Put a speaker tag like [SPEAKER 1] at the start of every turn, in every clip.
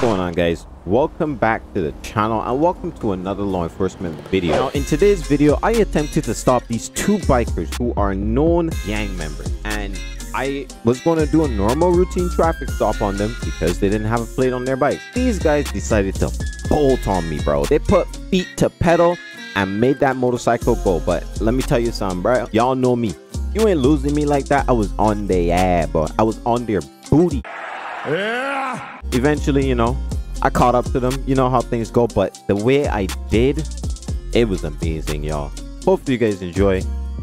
[SPEAKER 1] going on guys? Welcome back to the channel and welcome to another law enforcement video. Now in today's video i attempted to stop these two bikers who are known gang members and i was going to do a normal routine traffic stop on them because they didn't have a plate on their bike. These guys decided to bolt on me bro. They put feet to pedal and made that motorcycle go but let me tell you something bro. Y'all know me. You ain't losing me like that. I was on their ass bro. I was on their booty yeah eventually, you know, I caught up to them. You know how things go, but the way I did, it was amazing, y'all. Hopefully you guys enjoy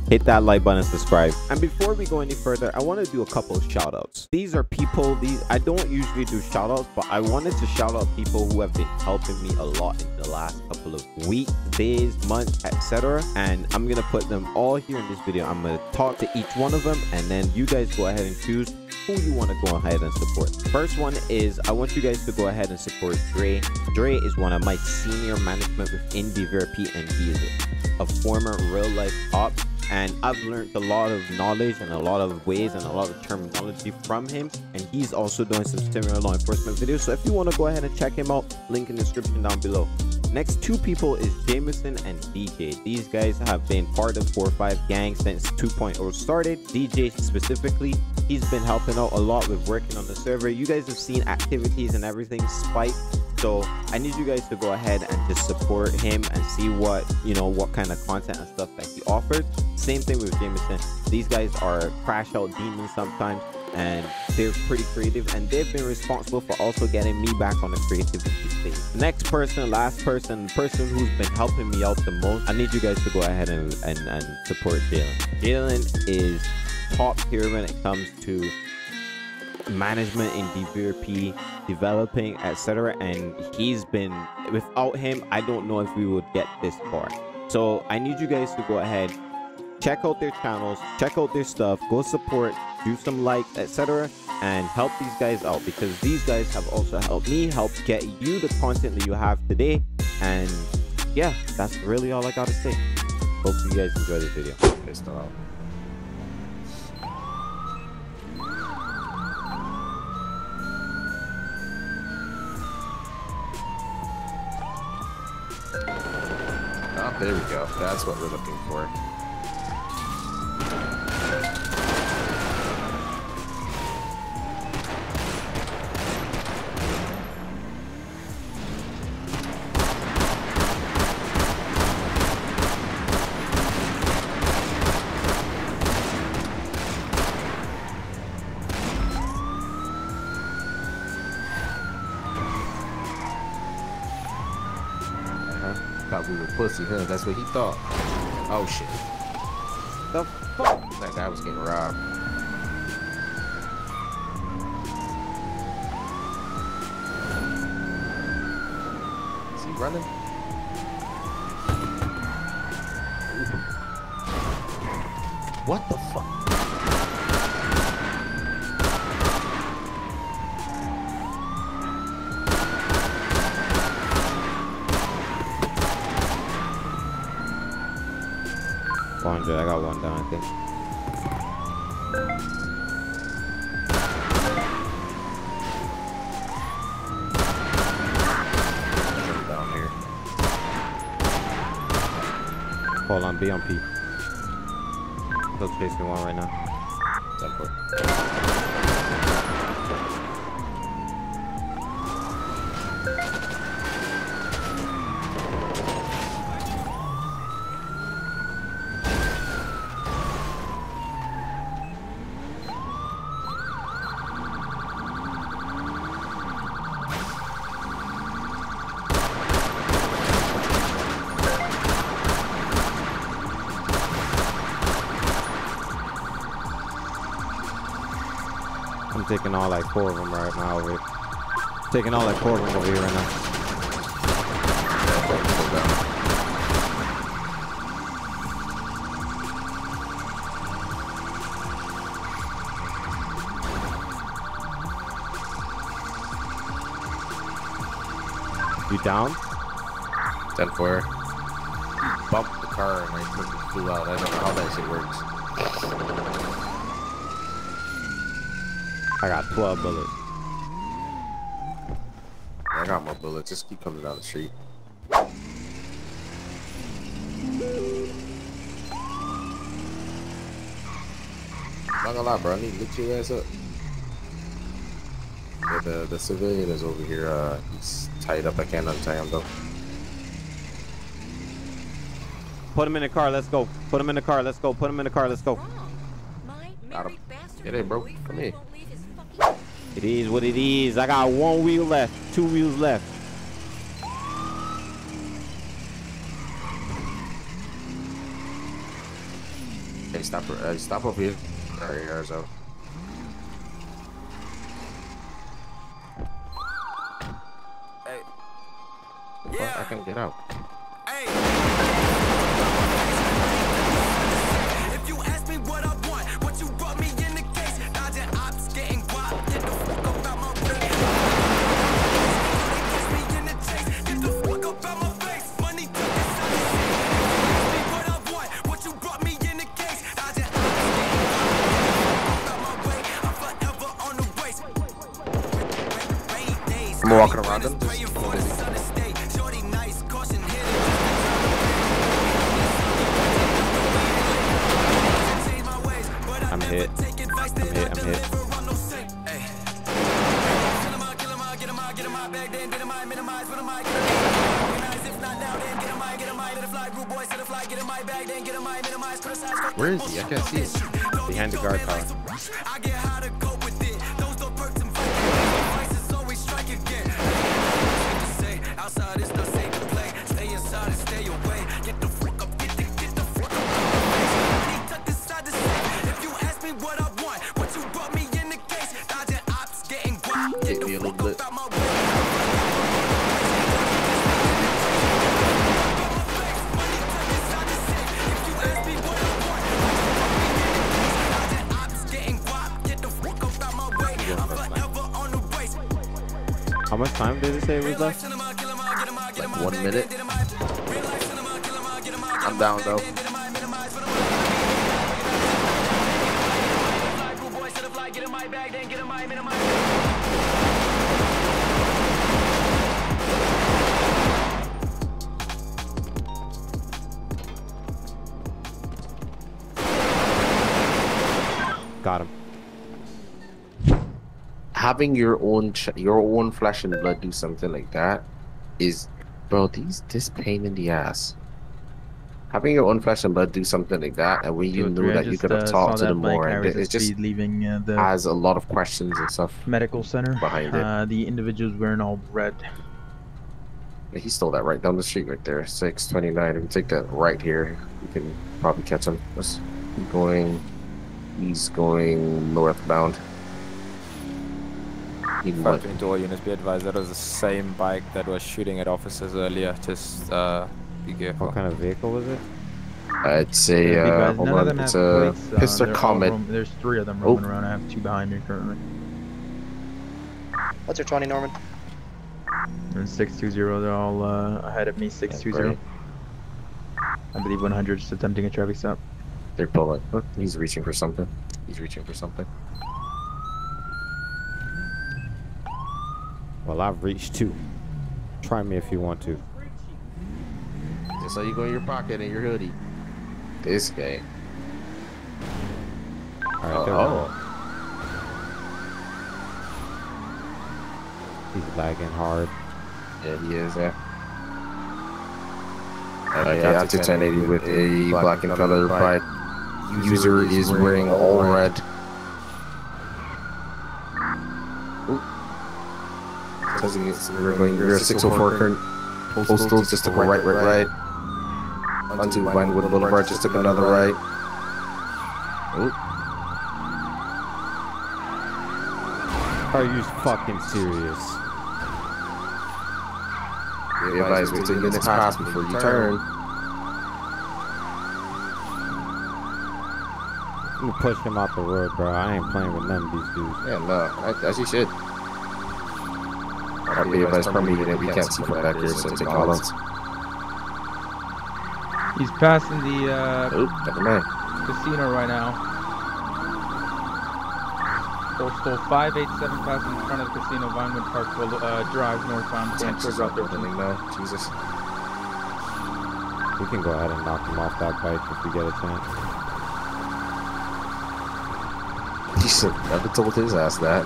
[SPEAKER 1] hit that like button subscribe. And before we go any further i want to do a couple of shout outs these are people these i don't usually do shout outs but i wanted to shout out people who have been helping me a lot in the last couple of weeks days months etc and i'm gonna put them all here in this video. I'm gonna talk to each one of them and then you guys go ahead and choose who you want to go ahead and support. First one is i want you guys to go ahead and support dre. Dre is one of my senior management within dvrp and he is a former real life op and I've learned a lot of knowledge and a lot of ways and a lot of terminology from him. And he's also doing some similar law enforcement videos. So if you want to go ahead and check him out link in the description down below. Next two people is Jameson and DJ these guys have been part of 4-5 gang since 2.0 started. DJ specifically he's been helping out a lot with working on the server. You guys have seen activities and everything spike so i need you guys to go ahead and just support him and see what you know what kind of content and stuff that he offers. Same thing with jameson. These guys are crash out demons sometimes and they're pretty creative and they've been responsible for also getting me back on the creativity stage. Next person last person person who's been helping me out the most i need you guys to go ahead and and, and support jalen. Jalen is top tier when it comes to management in DVRP, developing, etc. And he's been without him, I don't know if we would get this far. So I need you guys to go ahead, check out their channels, check out their stuff, go support, do some likes, etc. And help these guys out because these guys have also helped me help get you the content that you have today. And yeah, that's really all I gotta say. Hope you guys enjoy this video. Pissed off.
[SPEAKER 2] There we go. That's what we're looking for. Pussy, huh? That's what he thought. Oh shit. The fuck? That guy was getting robbed. Is he running?
[SPEAKER 1] 100. I got one down, I think.
[SPEAKER 2] Down here.
[SPEAKER 1] Hold on, be on P. Those basement one right now.
[SPEAKER 2] 10
[SPEAKER 1] 4. Taking all like four of them right now over Taking all like four of them over here right now. You down?
[SPEAKER 2] Ten four. Bumped the car and I flew out. I don't know how that shit works.
[SPEAKER 1] I got 12 bullets.
[SPEAKER 3] I got more bullets. Just keep coming down the street. Not gonna lie, bro. I need to lift your ass up. Yeah, the the civilian is over here. Uh, he's tied up. I can't untie him though.
[SPEAKER 1] Put him in the car. Let's go. Put him in the car. Let's go. Put him in the car. Let's go.
[SPEAKER 3] Got him. Get in, bro. Come here.
[SPEAKER 1] It is what it is. I got one wheel left. Two wheels left.
[SPEAKER 3] Hey, stop. Uh, stop over here. There you go. Hey. Yeah. I can get out.
[SPEAKER 1] Say was left?
[SPEAKER 3] Like one minute. I'm down though. Having your own your own flesh and blood do something like that is bro these this pain in the ass. Having your own flesh and blood do something like that and when you know that you could have
[SPEAKER 4] uh,
[SPEAKER 3] talked to them more and it, it just
[SPEAKER 4] leaving uh, the
[SPEAKER 3] has a lot of questions and stuff
[SPEAKER 4] medical center.
[SPEAKER 3] behind it.
[SPEAKER 4] Uh, the individuals wearing all red.
[SPEAKER 3] he stole that right down the street right there 629 if you take that right here you can probably catch him. Let's keep going he's going northbound he went
[SPEAKER 5] 5 to all units be advised that was the same bike that was shooting at officers earlier. Just uh, be careful.
[SPEAKER 1] What kind of vehicle was it?
[SPEAKER 3] It's a, uh, hold on, it's a
[SPEAKER 4] plates, uh,
[SPEAKER 3] Pistol Comet.
[SPEAKER 4] roam- there's three of them
[SPEAKER 3] Oh.
[SPEAKER 4] roaming around. I have two behind me currently.
[SPEAKER 6] What's your 20, Norman?
[SPEAKER 4] And 620, they're all uh, ahead of me. 620. I believe 100 just attempting a traffic stop.
[SPEAKER 3] They're pulling. Look, he's reaching for something. He's reaching for something.
[SPEAKER 1] Well, I've reached two. Try me if you want to.
[SPEAKER 3] Just so you go in your pocket and your hoodie. This guy.
[SPEAKER 1] All right, there we
[SPEAKER 3] Oh,
[SPEAKER 1] go. He's lagging hard.
[SPEAKER 3] yeah, he is. Yeah. Uh, yeah, after 1080 with a black and color bike. User is wearing all red. Ooh. Says he- We're going. We're at 604 current postal. Just took a right, right, right. Onto Vinewood Boulevard. Just took another right. Oh.
[SPEAKER 1] Are you fucking serious?
[SPEAKER 3] Be advised, wait till units pass before you turn.
[SPEAKER 1] I'm gonna push him off the road, bro. I ain't playing with none of these dudes.
[SPEAKER 3] Yeah, no, I- as you should. I'll be advised per meeting we can't see from back here, so take all outs.
[SPEAKER 4] He's passing the uh,
[SPEAKER 3] Oh, never mind.
[SPEAKER 4] casino right now. Postal 587 passing in front of the casino, Vinewood Park will uh, Drive, northbound, going towards Route 13.
[SPEAKER 2] now. Jesus.
[SPEAKER 1] We can go ahead and knock him off that bike if we get a chance.
[SPEAKER 2] He should never told his ass that.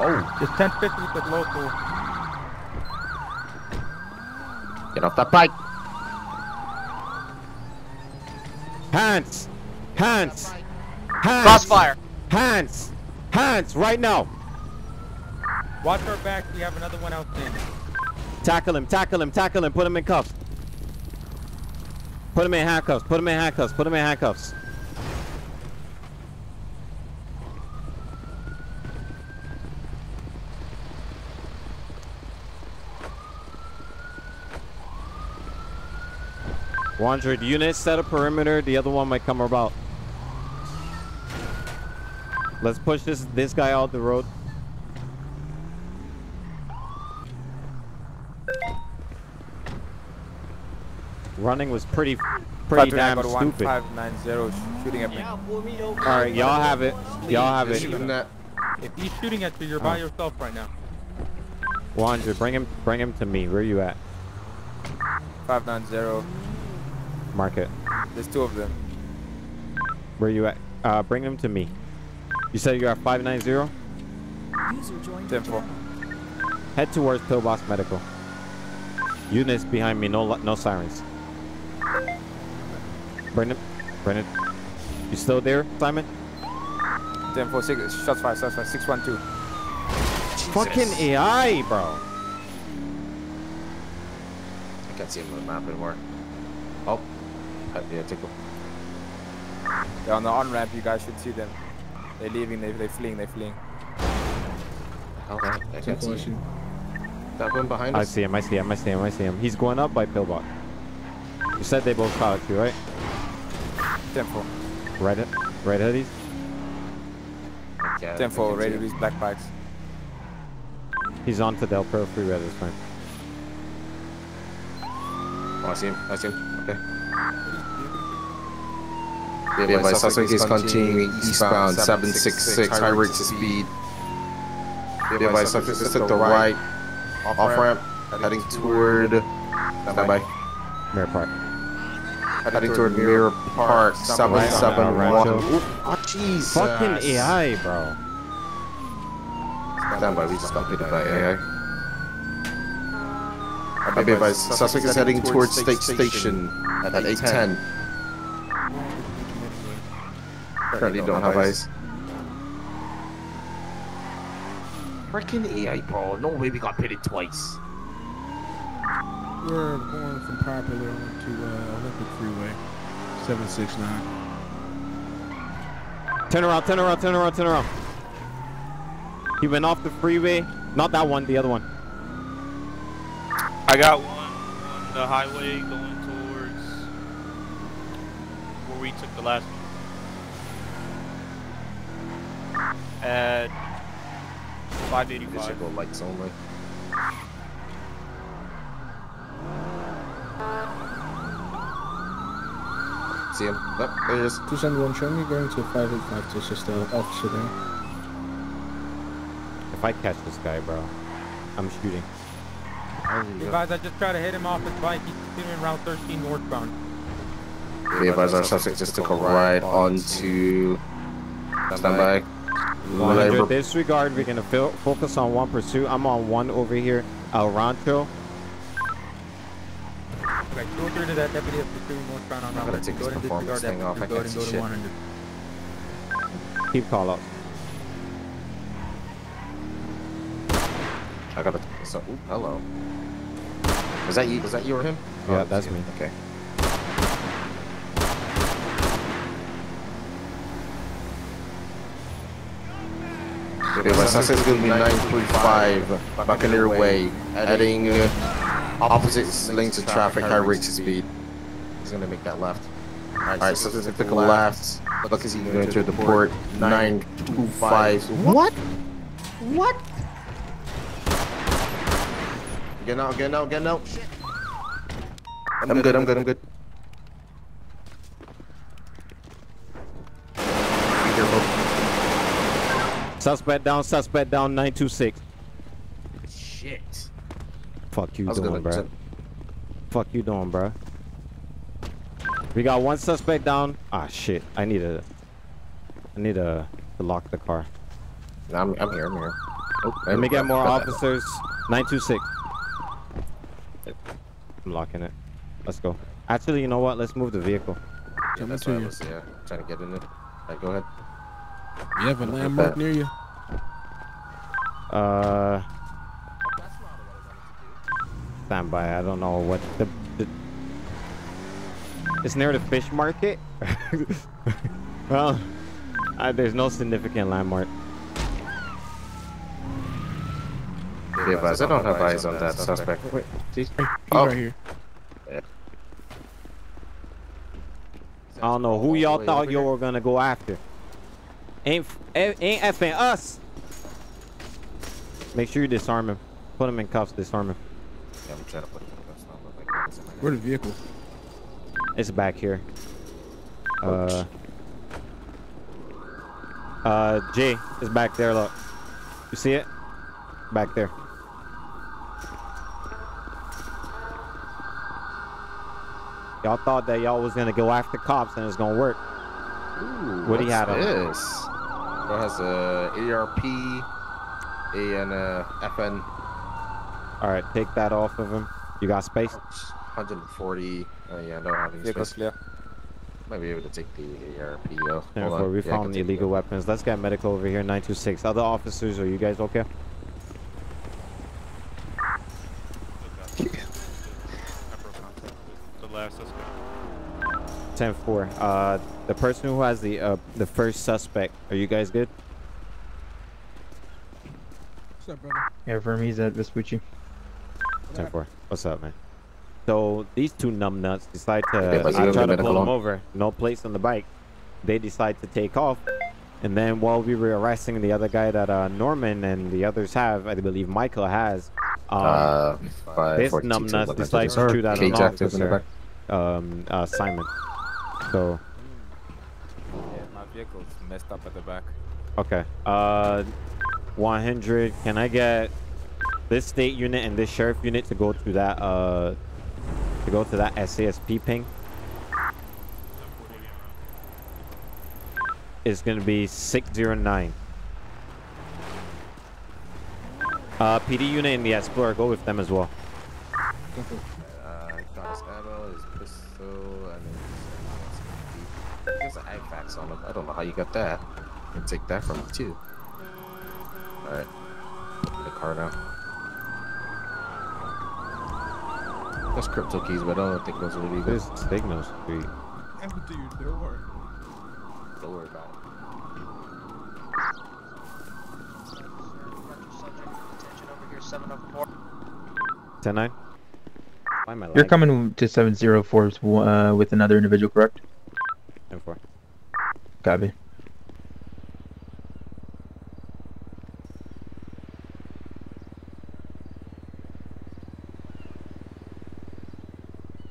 [SPEAKER 2] Oh,
[SPEAKER 4] Just 1050 with the local.
[SPEAKER 2] get off that bike.
[SPEAKER 1] Hands! Hands! Hands!
[SPEAKER 7] Crossfire.
[SPEAKER 1] Hands! Hands! Right now!
[SPEAKER 4] Watch our back, we have another one outstanding.
[SPEAKER 1] Tackle him, tackle him, tackle him, put him in cuffs. Put him in handcuffs, put him in handcuffs, put him in handcuffs. One hundred units set a perimeter. The other one might come about. Let's push this this guy out the road. Running was pretty pretty
[SPEAKER 5] Patrick,
[SPEAKER 1] damn
[SPEAKER 5] got
[SPEAKER 1] stupid.
[SPEAKER 5] 1590 shooting at me.
[SPEAKER 1] All right, y'all have it. Y'all have it.
[SPEAKER 4] If he's shooting at you, you're by oh. yourself right now.
[SPEAKER 1] 100, bring him, bring him to me. Where are you at?
[SPEAKER 5] 590.
[SPEAKER 1] Mark it.
[SPEAKER 5] There's two of them.
[SPEAKER 1] Where you at? Uh, bring them to me. You said you're 590.
[SPEAKER 8] User joined
[SPEAKER 5] 10
[SPEAKER 1] Head towards Pillbox Medical. Units behind me. No, li- no sirens. Brendan, Brendan, you still there, Simon?
[SPEAKER 5] 10 4 6. Shots fired, shots fired. 612.
[SPEAKER 1] Fucking AI, bro.
[SPEAKER 2] I can't see him on the map anymore. Uh, yeah, tickle.
[SPEAKER 5] They're on the on ramp. You guys should see them. They're leaving. They, they're fleeing. They're fleeing.
[SPEAKER 2] Oh, I I can't see him. That one behind us.
[SPEAKER 1] I see him. I see him. I see him. I see him. He's going up by Pillbox. You said they both shot at you, right?
[SPEAKER 5] 10 4.
[SPEAKER 1] Right, right hoodies.
[SPEAKER 2] Yeah,
[SPEAKER 5] 10 4.
[SPEAKER 2] I
[SPEAKER 5] Ready
[SPEAKER 2] can
[SPEAKER 5] to
[SPEAKER 2] see
[SPEAKER 5] these black bikes.
[SPEAKER 1] He's on to Del Perro freeway this time.
[SPEAKER 2] Oh, I see him. I see him. Okay. Yeah, by suspect is continuing eastbound 766, high rate of speed. Yeah, by suspect is at the right, off ramp, heading toward. Stand by.
[SPEAKER 1] Mirror Park.
[SPEAKER 2] Heading toward Mirror Park, 771. Oh, jeez.
[SPEAKER 1] Fucking AI, bro.
[SPEAKER 2] Stand by, we just got pitted by AI. I'll be advised, suspect is heading towards State Station at 810. Currently don't have eyes. Freaking AI, bro. No way we got pitted twice.
[SPEAKER 9] We're going from Popular to uh, Olympic Freeway, 769.
[SPEAKER 1] Turn around, turn around, turn around, turn around. He went off the freeway. Not that one, the other one.
[SPEAKER 7] I got one on the highway going towards where we took the last one. At 585.
[SPEAKER 2] Physical lights only. See him? Yep, there he is.
[SPEAKER 9] 271, show me going to 585 to assist the officer there.
[SPEAKER 1] If I catch this guy, bro, I'm shooting.
[SPEAKER 4] You guys, I just tried to hit him off his bike. He's continuing Route 13 northbound.
[SPEAKER 2] We advise our suspect just took a ride onto standby.
[SPEAKER 1] 100
[SPEAKER 2] Labor.
[SPEAKER 1] disregard. We're gonna focus on one pursuit. I'm on one over here, El Rancho.
[SPEAKER 4] Okay, go through to that deputy that's pursuing northbound on Route
[SPEAKER 2] gotta take this
[SPEAKER 4] ahead
[SPEAKER 2] performance thing off. I can't see shit.
[SPEAKER 1] Keep call out.
[SPEAKER 2] I gotta. So, ooh, hello. Was that you? Was that you or him?
[SPEAKER 1] Yeah,
[SPEAKER 2] Oh,
[SPEAKER 1] that's
[SPEAKER 2] you.
[SPEAKER 1] me.
[SPEAKER 2] Okay. Okay, my suspect's gonna be 935 Buccaneer Way, heading uh, opposite lane to traffic, high rate to speed. He's gonna make that left. Alright, so there's a took a left. Look, is he gonna enter the port 925? What? What? Getting out, getting out, getting out. I'm, I'm good, good, I'm good, I'm good. Be careful.
[SPEAKER 1] Suspect down, suspect down, 926.
[SPEAKER 2] Shit.
[SPEAKER 1] Fuck you doing, bro.
[SPEAKER 2] Some...
[SPEAKER 1] Fuck you doing, bro. We got one suspect down. Ah, shit. I need a... I need a... To lock the car.
[SPEAKER 2] I'm, I'm here, I'm here. Oh,
[SPEAKER 1] Let me get more officers. 926. I'm locking it. Let's go. Actually, you know what? Let's move the vehicle.
[SPEAKER 2] Yeah, that's why I was yeah, trying to get in it. Go ahead.
[SPEAKER 9] You have a landmark near you?
[SPEAKER 1] Uh. Stand by. I don't know what the. the it's near the fish market. well, I, there's no significant landmark.
[SPEAKER 2] Yeah, but I don't have eyes on that suspect. Wait.
[SPEAKER 9] He's
[SPEAKER 2] Oh.
[SPEAKER 9] right here.
[SPEAKER 1] I don't know who y'all thought y'all were gonna go after. Ain't eh, ain't effing us. Make sure you disarm him. Put him in cuffs. Disarm him.
[SPEAKER 2] Yeah, I'm trying to put that's not look like it's in my
[SPEAKER 9] Where the vehicle?
[SPEAKER 1] It's back here. Uh. Uh, Jay is back there. Look, you see it? Back there. Y'all thought that y'all was gonna go after cops and it's gonna work.
[SPEAKER 2] Ooh,
[SPEAKER 1] What do you
[SPEAKER 2] what's
[SPEAKER 1] have on?
[SPEAKER 2] this? Bro has a ARP, a and a FN, uh,
[SPEAKER 1] All right, take that off of him. You got space?
[SPEAKER 2] 140. Oh yeah, I don't have any
[SPEAKER 5] Vehicle's
[SPEAKER 2] space.
[SPEAKER 5] clear.
[SPEAKER 2] Might be able to take the ARP though.
[SPEAKER 1] Ten
[SPEAKER 2] Hold
[SPEAKER 1] four,
[SPEAKER 2] on.
[SPEAKER 1] we
[SPEAKER 2] Yeah,
[SPEAKER 1] found
[SPEAKER 2] can take
[SPEAKER 1] illegal weapons. Let's get medical over here. Nine two six. Other officers, are you guys okay? 10-4. Uh, the person who has the uh, the first suspect. Are you guys good?
[SPEAKER 9] What's up, brother?
[SPEAKER 4] Yeah, Vermees at Vespucci.
[SPEAKER 1] 10-4. What's up, man? So these two numbnuts decide to. I try to pull them over. No plates on the bike. They decide to take off. And then while we were arresting the other guy that uh, Norman and the others have, I believe Michael has, um,
[SPEAKER 2] uh, five,
[SPEAKER 1] this
[SPEAKER 2] numbnut
[SPEAKER 1] decides to shoot at an officer, um, uh, Simon. So,
[SPEAKER 5] Yeah, my vehicle's messed up at the back.
[SPEAKER 1] okay. Uh, 100. Can I get this state unit and this sheriff unit to go to that, uh, to go to that SASP ping? It's gonna be 609. Uh, PD unit and the Explorer, go with them as well.
[SPEAKER 2] attacks on him. I don't know how you got that. You can take that from him too. Alright. In the car now. That's crypto keys, but I don't think those are illegal.
[SPEAKER 1] There's signals.
[SPEAKER 9] Dude, don't worry.
[SPEAKER 2] Don't worry about it.
[SPEAKER 1] Seven over four. Ten nine.
[SPEAKER 4] You're coming to 704 uh, with another individual, correct?
[SPEAKER 1] 10 4
[SPEAKER 4] sabe?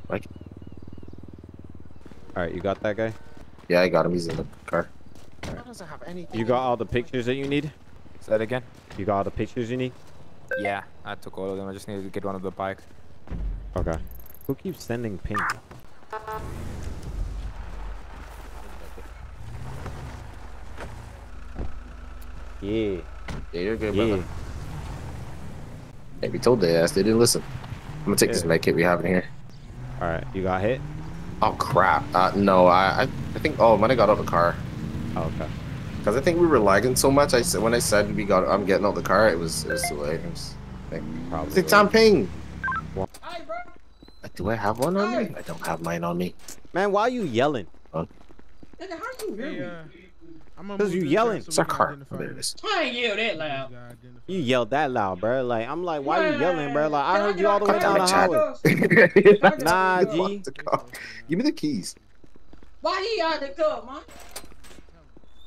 [SPEAKER 1] Like. Alright, you got that guy?
[SPEAKER 2] Yeah, I got him. He's in the car. Doesn't have anything.
[SPEAKER 1] You got all the pictures that you need?
[SPEAKER 5] Say that again?
[SPEAKER 1] You got all the pictures you need?
[SPEAKER 5] Yeah, I took all of them. I just needed to get one of the bikes.
[SPEAKER 1] Okay. Who keeps sending pink? Yeah.
[SPEAKER 2] Yeah, you're good,
[SPEAKER 1] Yeah.
[SPEAKER 2] brother. Hey, we told their ass. They didn't listen. I'm gonna take this
[SPEAKER 1] Yeah.
[SPEAKER 2] med kit we have in here.
[SPEAKER 1] All right. You got hit.
[SPEAKER 2] Oh crap! Uh, no, I, I, I think. Oh, I might have got out of the car.
[SPEAKER 1] Oh, okay.
[SPEAKER 2] Cause I think we were lagging so much. I said when I said we got, I'm getting out the car. It was, it was too late. It was, like,
[SPEAKER 1] Probably.
[SPEAKER 2] it's Tom Ping.
[SPEAKER 8] Hi, bro.
[SPEAKER 2] Uh, Do I have one on me? I don't have mine on me.
[SPEAKER 1] Man, why are you yelling?
[SPEAKER 8] Nigga, how you hear me?
[SPEAKER 1] Cause you yelling.
[SPEAKER 2] It's our car. There it is.
[SPEAKER 8] I ain't yell that loud.
[SPEAKER 1] You yelled that loud, bro. Like I'm like, why you yelling, bro? Like I heard you all the way
[SPEAKER 8] out-
[SPEAKER 1] down the
[SPEAKER 2] Contact
[SPEAKER 1] highway. Nah,
[SPEAKER 2] Give
[SPEAKER 1] G.
[SPEAKER 2] Give me the keys.
[SPEAKER 8] Why he out the cup, man?